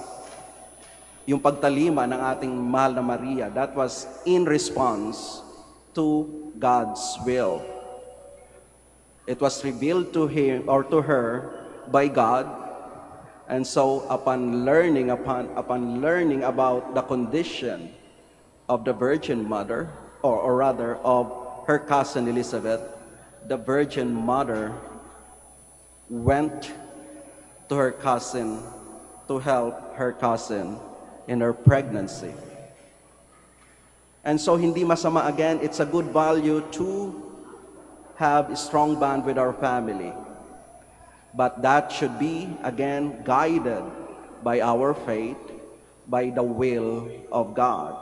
Speaker 4: yung pagtalima ng ating mahal na Maria. That was in response to God's will. It was revealed to him or to her by God. And so upon learning upon upon learning about the condition of the Virgin Mother or, or rather of her cousin Elizabeth, the Virgin Mother went to her cousin to help her cousin in her pregnancy. And so hindi masama again, it's a good value to have a strong bond with our family. But that should be again guided by our faith, by the will of God.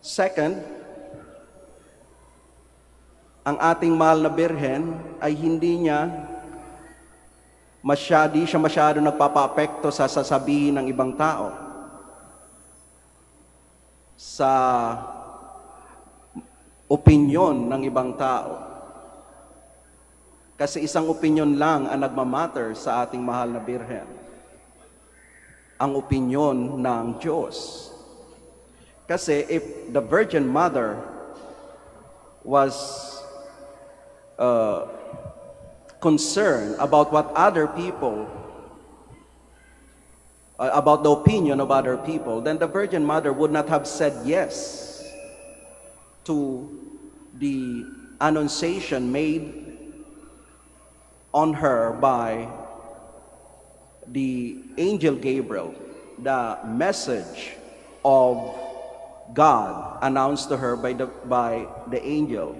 Speaker 4: Second, ang ating mahal na birhen ay hindi niya masyado, di siya masyado nagpapapekto sa sasabihin ng ibang tao. Sa opinyon ng ibang tao. Kasi isang opinyon lang ang nagmamatter sa ating mahal na birhen. Ang opinyon ng Diyos. Kasi if the Virgin Mother was uh, concerned about what other people, uh, about the opinion of other people, then the Virgin Mother would not have said yes to the annunciation made on her by the angel Gabriel, the message of God announced to her by the, by the angel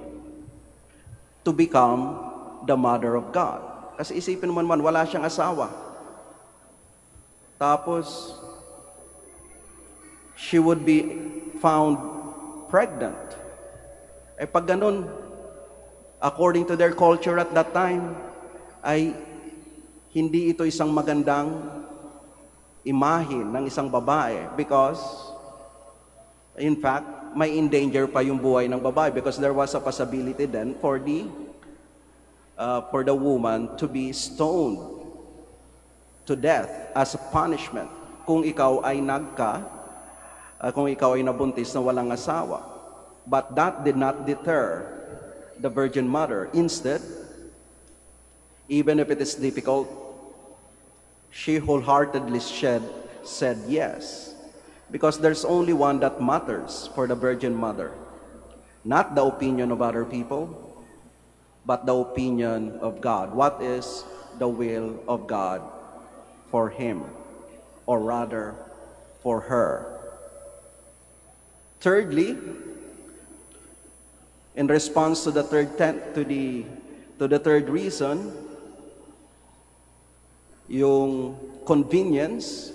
Speaker 4: to become the mother of God. Kasi isipin mo naman, wala siyang asawa. Tapos, she would be found pregnant. Eh pag ganun, according to their culture at that time, ay hindi ito isang magandang imahe ng isang babae because in fact may endanger pa yung buhay ng babae because there was a possibility then for the uh, for the woman to be stoned to death as a punishment kung ikaw ay nagka uh, kung ikaw ay nabuntis na walang asawa but that did not deter the virgin mother instead even if it is difficult, she wholeheartedly said, yes. Because there's only one that matters for the Virgin Mother. Not the opinion of other people, but the opinion of God. What is the will of God for him, or rather, for her? Thirdly, in response to the third ten- to the to the third reason, yung convenience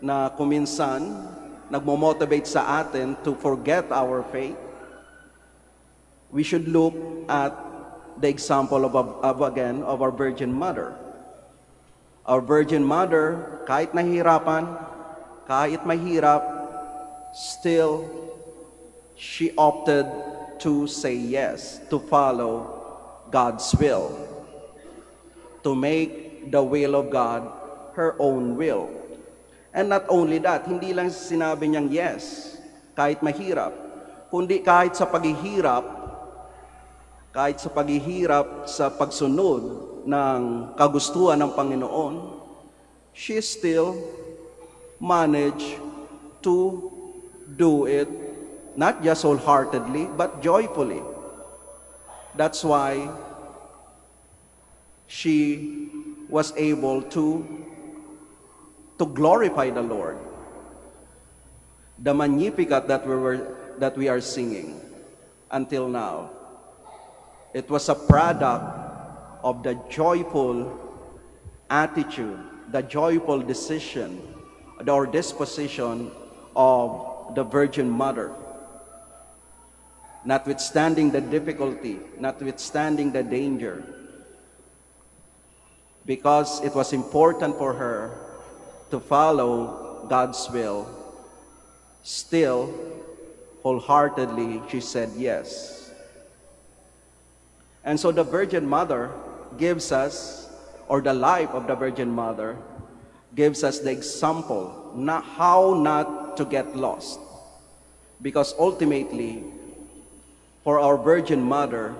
Speaker 4: na kuminsan nagmo-motivate sa atin to forget our faith, we should look at the example of, of again of our Virgin Mother. Our Virgin Mother, kahit nahihirapan, kahit mahirap, still she opted to say yes, to follow God's will, to make the will of God her own will. And not only that, hindi lang sinabi niyang yes, kahit mahirap, kundi kahit sa paghihirap, kahit sa paghihirap sa pagsunod ng kagustuhan ng Panginoon, she still managed to do it not just wholeheartedly, but joyfully. That's why she was able to to glorify the Lord. The Magnificat that we were that we are singing until now. It was a product of the joyful attitude, the joyful decision, or disposition of the Virgin Mother. Notwithstanding the difficulty, notwithstanding the danger, because it was important for her to follow God's will, still, wholeheartedly, she said yes. And so the Virgin Mother gives us, or the life of the Virgin Mother, gives us the example not how not to get lost. Because ultimately, for our Virgin Mother,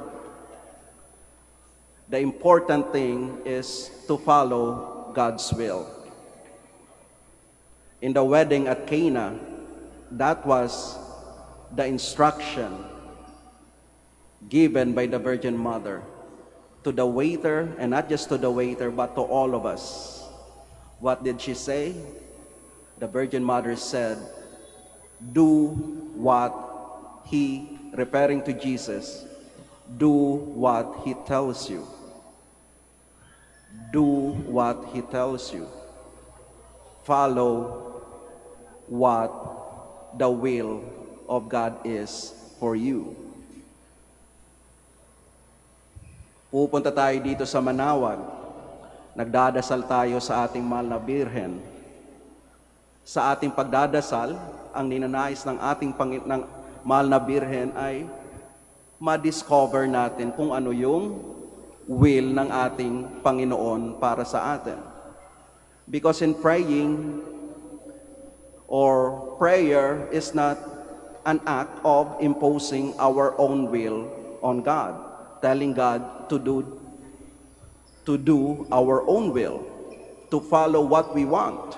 Speaker 4: the important thing is to follow God's will. In the wedding at Cana, that was the instruction given by the Virgin Mother to the waiter, and not just to the waiter, but to all of us. What did she say? The Virgin Mother said, Do what He, referring to Jesus, do what He tells you do what he tells you. Follow what the will of God is for you. Pupunta tayo dito sa Manawag. Nagdadasal tayo sa ating mahal na Birhen. Sa ating pagdadasal, ang ninanais ng ating Pangin- ng mahal na Birhen ay ma-discover natin kung ano yung will ng ating Panginoon para sa atin. Because in praying, or prayer is not an act of imposing our own will on God, telling God to do to do our own will, to follow what we want.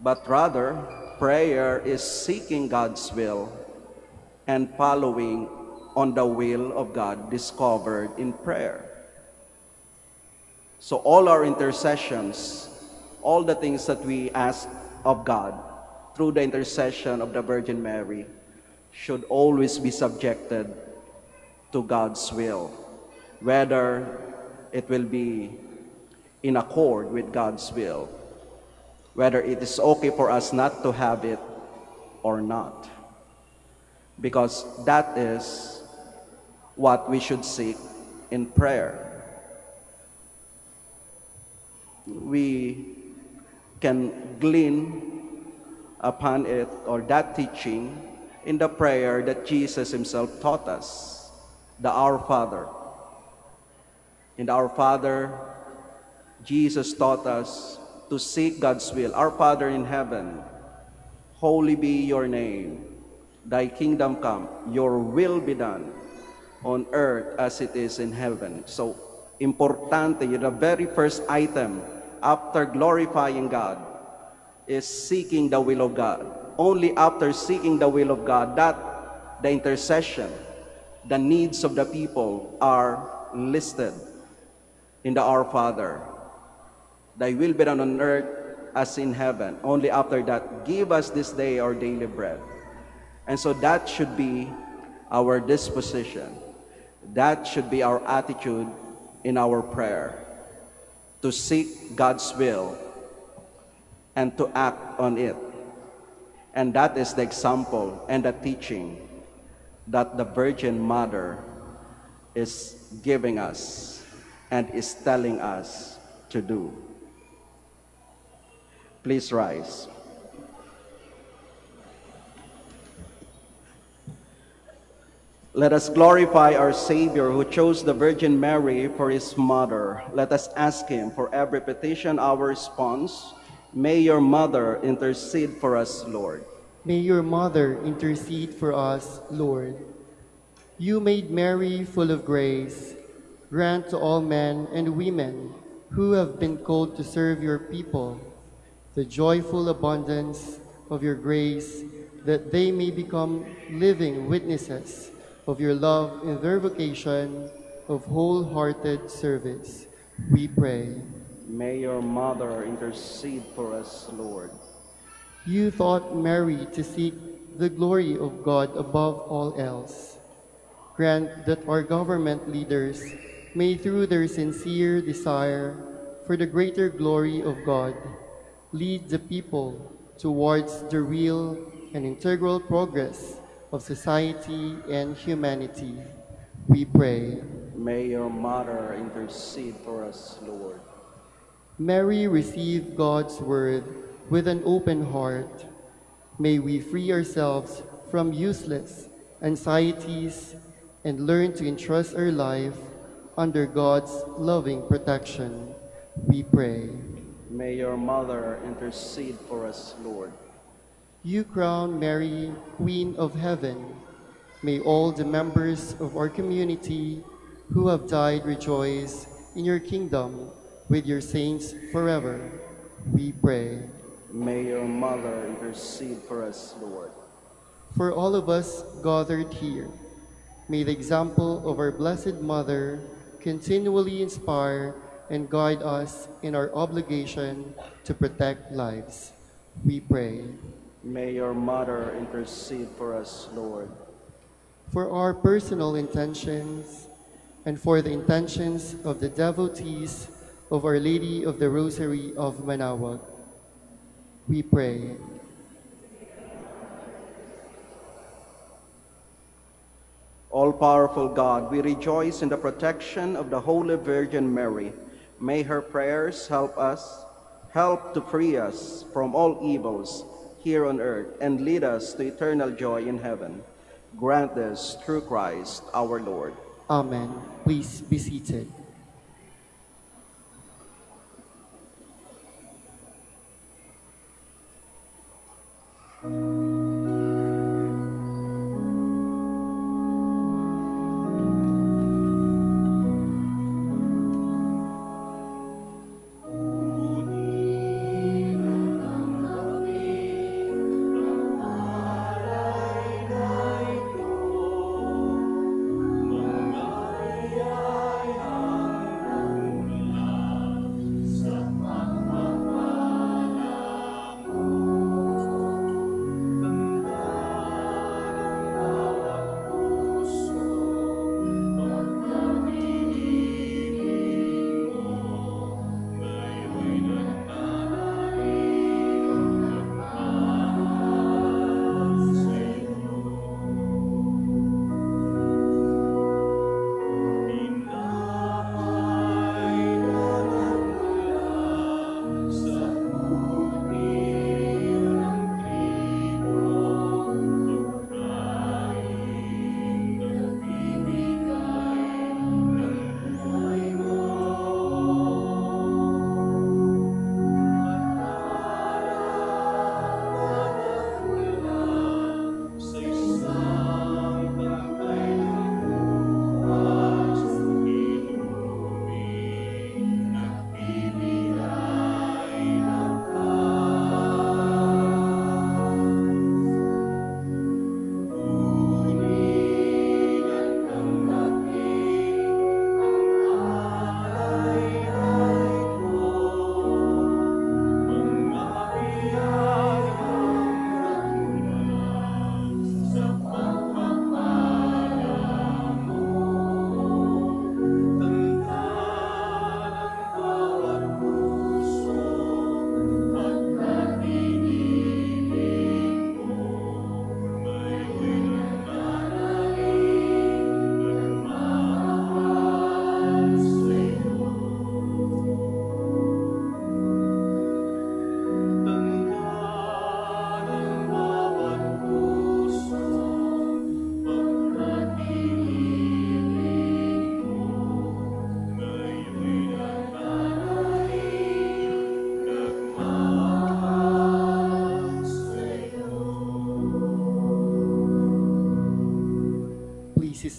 Speaker 4: But rather, prayer is seeking God's will and following on the will of God discovered in prayer. So all our intercessions, all the things that we ask of God through the intercession of the Virgin Mary should always be subjected to God's will, whether it will be in accord with God's will, whether it is okay for us not to have it or not. Because that is what we should seek in prayer. We can glean upon it or that teaching in the prayer that Jesus himself taught us, the Our Father. The Our Father, Jesus taught us to seek God's will. Our Father in heaven, holy be your name. Thy kingdom come, your will be done on earth as it is in heaven. So, importante, the very first item after glorifying God is seeking the will of God. Only after seeking the will of God that the intercession, the needs of the people are listed in the Our Father. Thy will be done on earth as in heaven. Only after that, give us this day our daily bread. And so that should be our disposition. That should be our attitude in our prayer to seek God's will and to act on it. And that is the example and the teaching that the Virgin Mother is giving us and is telling us to do. Please rise. Let us glorify our Savior who chose the Virgin Mary for his mother. Let us ask him for every petition our response. May your mother intercede for us, Lord.
Speaker 1: May your mother intercede for us, Lord. You made Mary full of grace. Grant to all men and women who have been called to serve your people the joyful abundance of your grace, that they may become living witnesses of your love in their vocation of wholehearted service. We pray.
Speaker 4: May your mother intercede for us, Lord.
Speaker 1: You taught Mary to seek the glory of God above all else. Grant that our government leaders may, through their sincere desire for the greater glory of God, lead the people towards the real and integral progress of society and humanity. We pray.
Speaker 4: May your mother intercede for us, Lord.
Speaker 1: Mary received God's word with an open heart. May we free ourselves from useless anxieties and learn to entrust our life under God's loving protection. We pray.
Speaker 4: May your mother intercede for us, Lord.
Speaker 1: You crown Mary, Queen of Heaven. May all the members of our community who have died rejoice in your kingdom with your saints forever. We pray.
Speaker 4: May your mother intercede for us, Lord.
Speaker 1: For all of us gathered here, may the example of our Blessed Mother continually inspire and guide us in our obligation to protect lives. We pray.
Speaker 4: May your mother intercede for us, Lord.
Speaker 1: For our personal intentions and for the intentions of the devotees of Our Lady of the Rosary of Manaoag, we pray.
Speaker 4: All powerful God, we rejoice in the protection of the Holy Virgin Mary. May her prayers help us, help to free us from all evils here on earth and lead us to eternal joy in heaven. Grant this through Christ our Lord.
Speaker 3: Amen. Please be seated. Please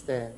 Speaker 3: stand.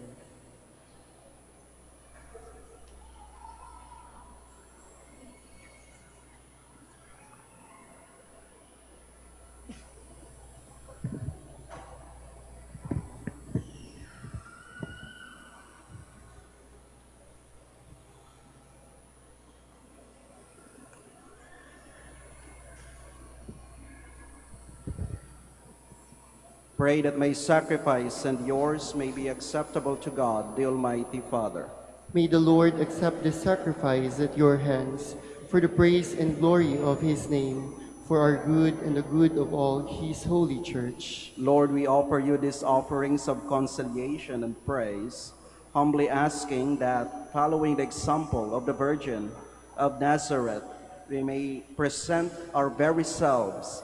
Speaker 4: Pray that my sacrifice and yours may be acceptable to God, the Almighty Father.
Speaker 3: May the Lord accept this sacrifice at your hands for the praise and glory of his name, for our good and the good of all his holy church.
Speaker 4: Lord, we offer you these offerings of conciliation and praise, humbly asking that, following the example of the Virgin of Nazareth, we may present our very selves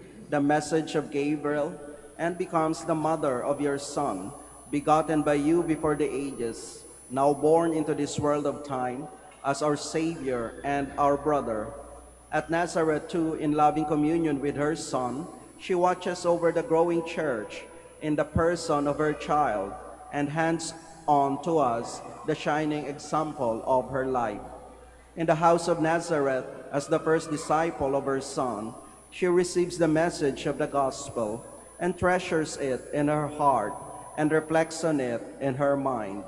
Speaker 4: the message of Gabriel and becomes the mother of your Son, begotten by you before the ages, now born into this world of time as our Savior and our brother. At Nazareth, too, in loving communion with her Son, she watches over the growing church in the person of her child and hands on to us the shining example of her life. In the house of Nazareth, as the first disciple of her Son, she receives the message of the gospel and treasures it in her heart
Speaker 3: and reflects on it in her mind.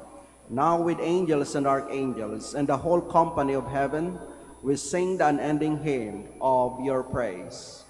Speaker 3: Now, with angels and archangels and the whole company of heaven, we sing the unending hymn of your praise.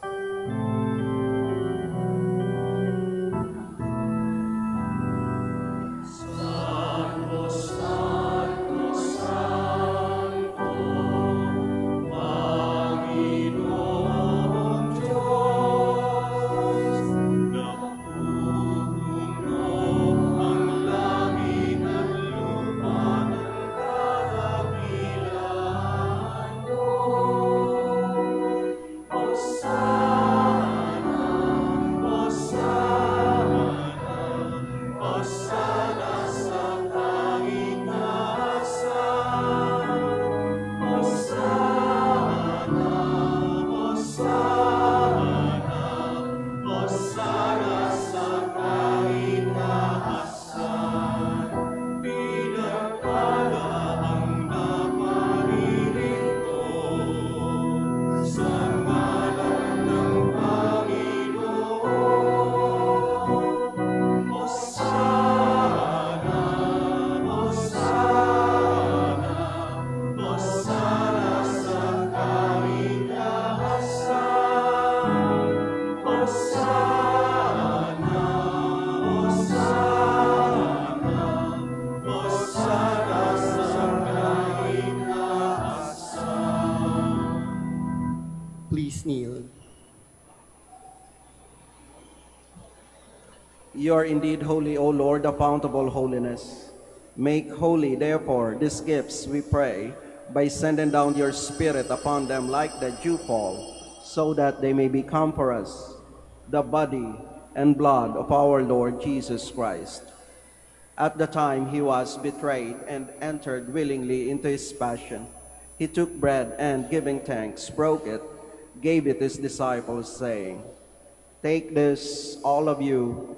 Speaker 3: Are indeed holy, O Lord, all holiness. Make holy, therefore, these gifts, we pray, by sending down your Spirit upon them like the dewfall, so that they may become for us the body and blood of our Lord Jesus Christ. At the time he was betrayed and entered willingly into his passion, he took bread and, giving thanks, broke it, gave it his disciples, saying, Take this, all of you,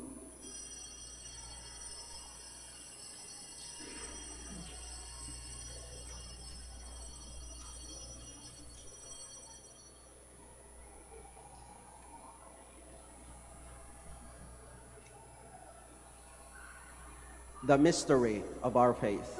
Speaker 3: The mystery of our faith.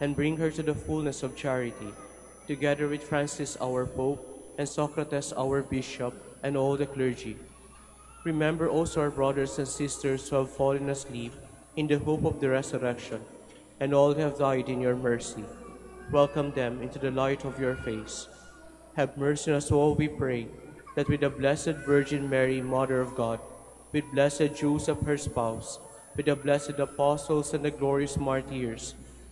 Speaker 5: and bring her to the fullness of charity, together with Francis, our Pope, and Socrates, our Bishop, and all the clergy. Remember also our brothers and sisters who have fallen asleep in the hope of the resurrection, and all who have died in your mercy. Welcome them into the light of your face. have mercy on us all, we pray, that with the Blessed Virgin Mary, Mother of God, with blessed Joseph, her spouse, with the blessed apostles and the glorious martyrs,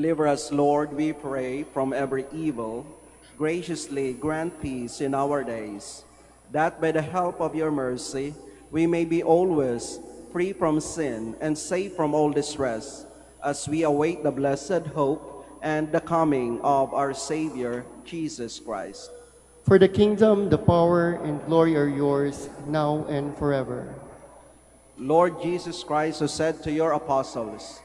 Speaker 3: Deliver us, Lord, we pray, from every evil. Graciously grant peace in our days, that by the help of your mercy we may be always free from sin and safe from all distress, as we await the blessed hope and the coming of our Savior, Jesus Christ.
Speaker 1: For the kingdom, the power, and glory are yours, now and forever.
Speaker 3: Lord Jesus Christ, who said to your apostles,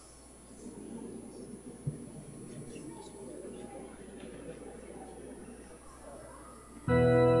Speaker 1: Música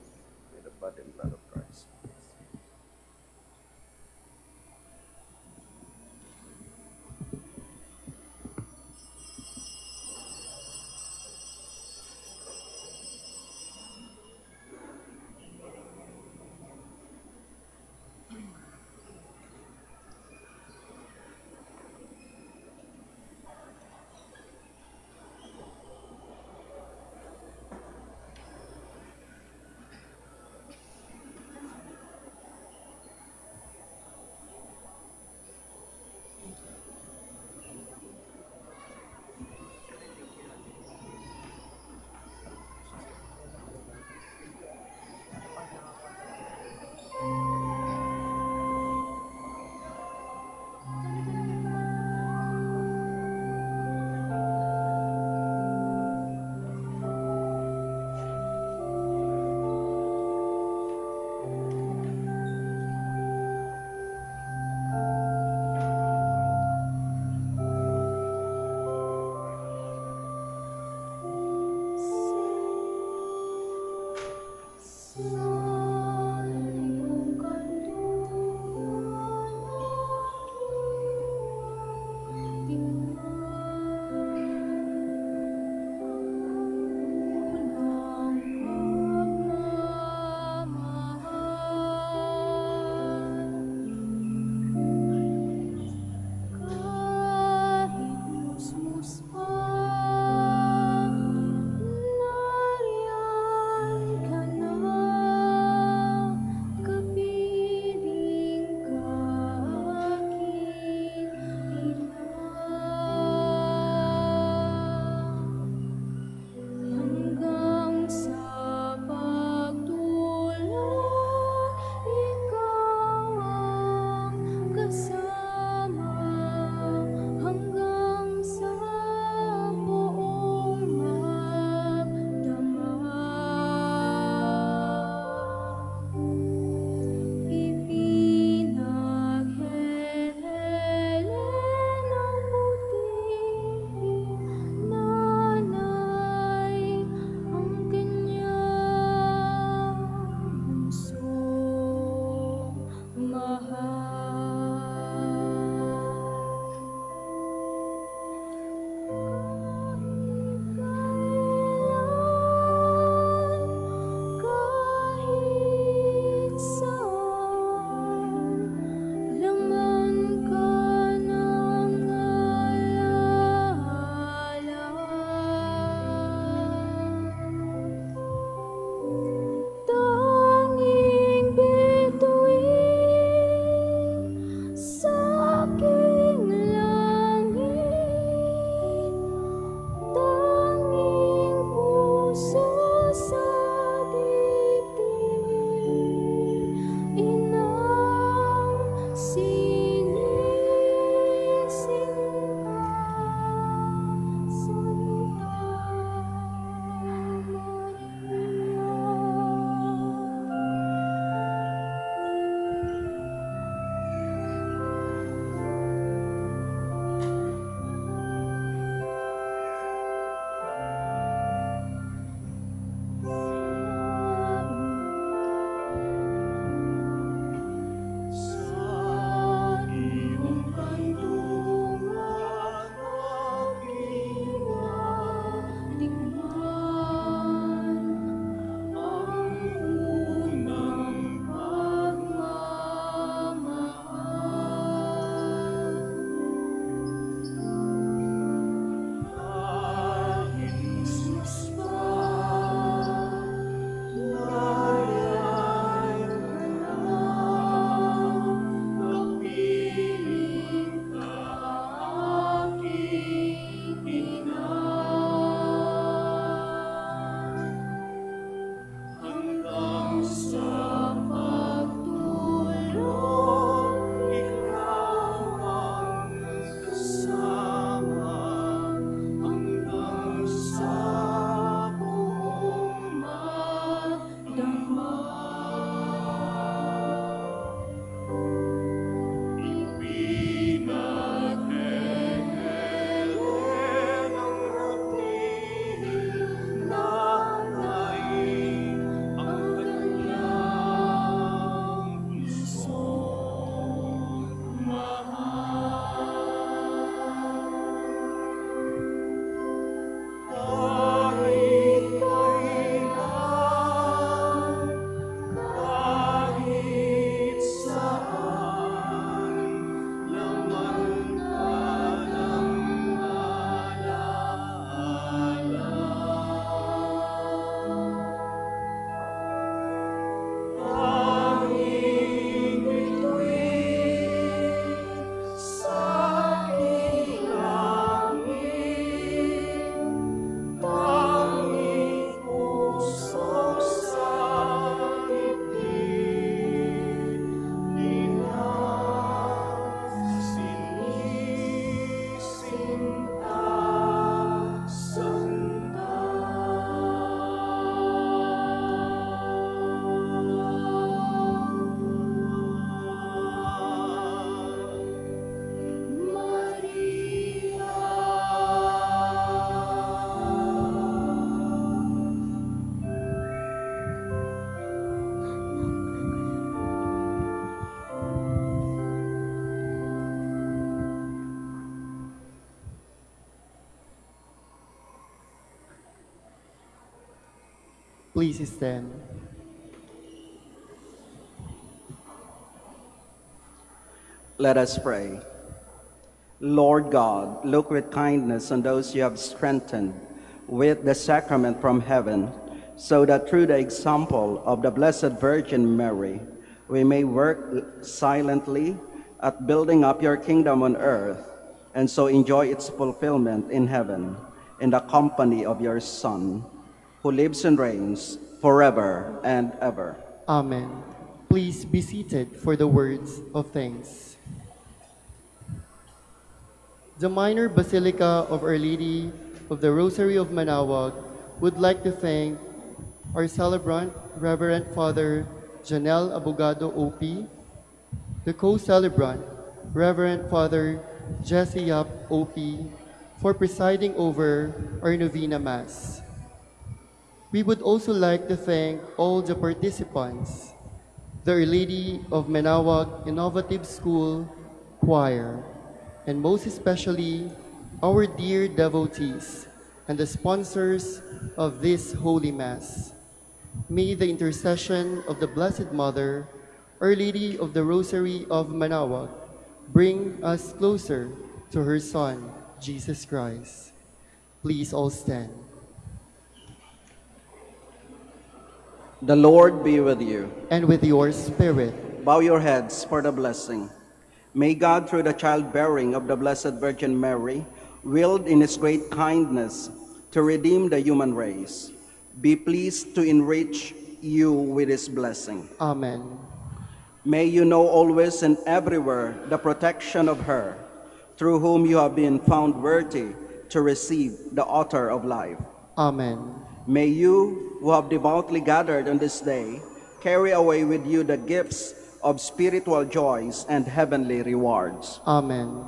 Speaker 1: Please stand.
Speaker 4: Let us pray. Lord God, look with kindness on those you have strengthened with the sacrament from heaven, so that through the example of the Blessed Virgin Mary, we may work silently at building up your kingdom on earth, and so enjoy its fulfillment in heaven, in the company of your Son, who lives and reigns forever and ever.
Speaker 1: Amen. Please be seated for the words of thanks. The Minor Basilica of Our Lady of the Rosary of Manaoag would like to thank our celebrant, Reverend Father Jannel Abogado OP, the co-celebrant, Reverend Father Jesse Yap OP, for presiding over our Novena Mass. We would also like to thank all the participants, the Lady of Manaoag Innovative School Choir, and most especially our dear devotees and the sponsors of this Holy Mass. May the intercession of the Blessed Mother, Our Lady of the Rosary of Manaoag, bring us closer to her Son, Jesus Christ. Please all stand.
Speaker 4: The Lord be with you.
Speaker 1: And with your spirit,
Speaker 4: Bow your heads for the blessing. May God, through the childbearing of the Blessed Virgin Mary, willed in his great kindness to redeem the human race, be pleased to enrich you with his blessing.
Speaker 1: Amen.
Speaker 4: May you know always and everywhere the protection of her, through whom you have been found worthy to receive the author of life.
Speaker 1: Amen.
Speaker 4: May you, who have devoutly gathered on this day, carry away with you the gifts of spiritual joys and heavenly rewards.
Speaker 1: Amen.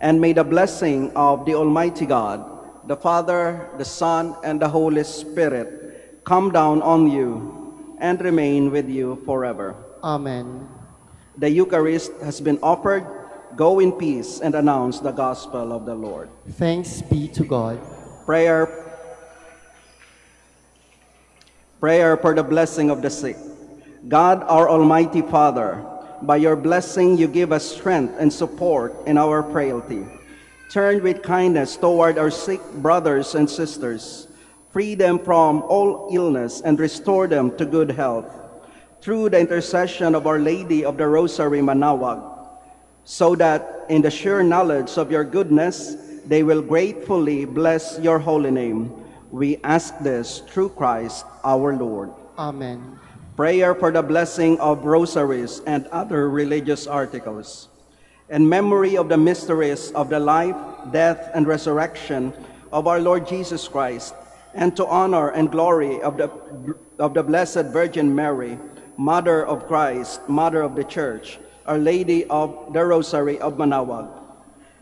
Speaker 4: And may the blessing of the Almighty God, the Father, the Son, and the Holy Spirit come down on you and remain with you forever.
Speaker 1: Amen.
Speaker 4: The Eucharist has been offered. Go in peace and announce the gospel of the Lord.
Speaker 1: Thanks be to God.
Speaker 4: Prayer. Prayer for the blessing of the sick. God, our Almighty Father, by your blessing you give us strength and support in our frailty. Turn with kindness toward our sick brothers and sisters. Free them from all illness and restore them to good health. Through the intercession of Our Lady of the Rosary Manaoag, so that in the sure knowledge of your goodness they will gratefully bless your holy name. We ask this through Christ our Lord.
Speaker 1: Amen.
Speaker 4: Prayer for the blessing of rosaries and other religious articles. In memory of the mysteries of the life, death, and resurrection of our Lord Jesus Christ, and to honor and glory of the, of the Blessed Virgin Mary, Mother of Christ, Mother of the Church, Our Lady of the Rosary of Manaoag.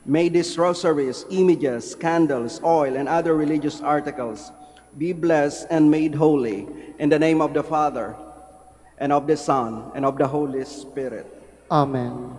Speaker 4: May these rosaries, images, candles, oil, and other religious articles be blessed and made holy in the name of the Father, and of the Son, and of the Holy Spirit.
Speaker 1: Amen.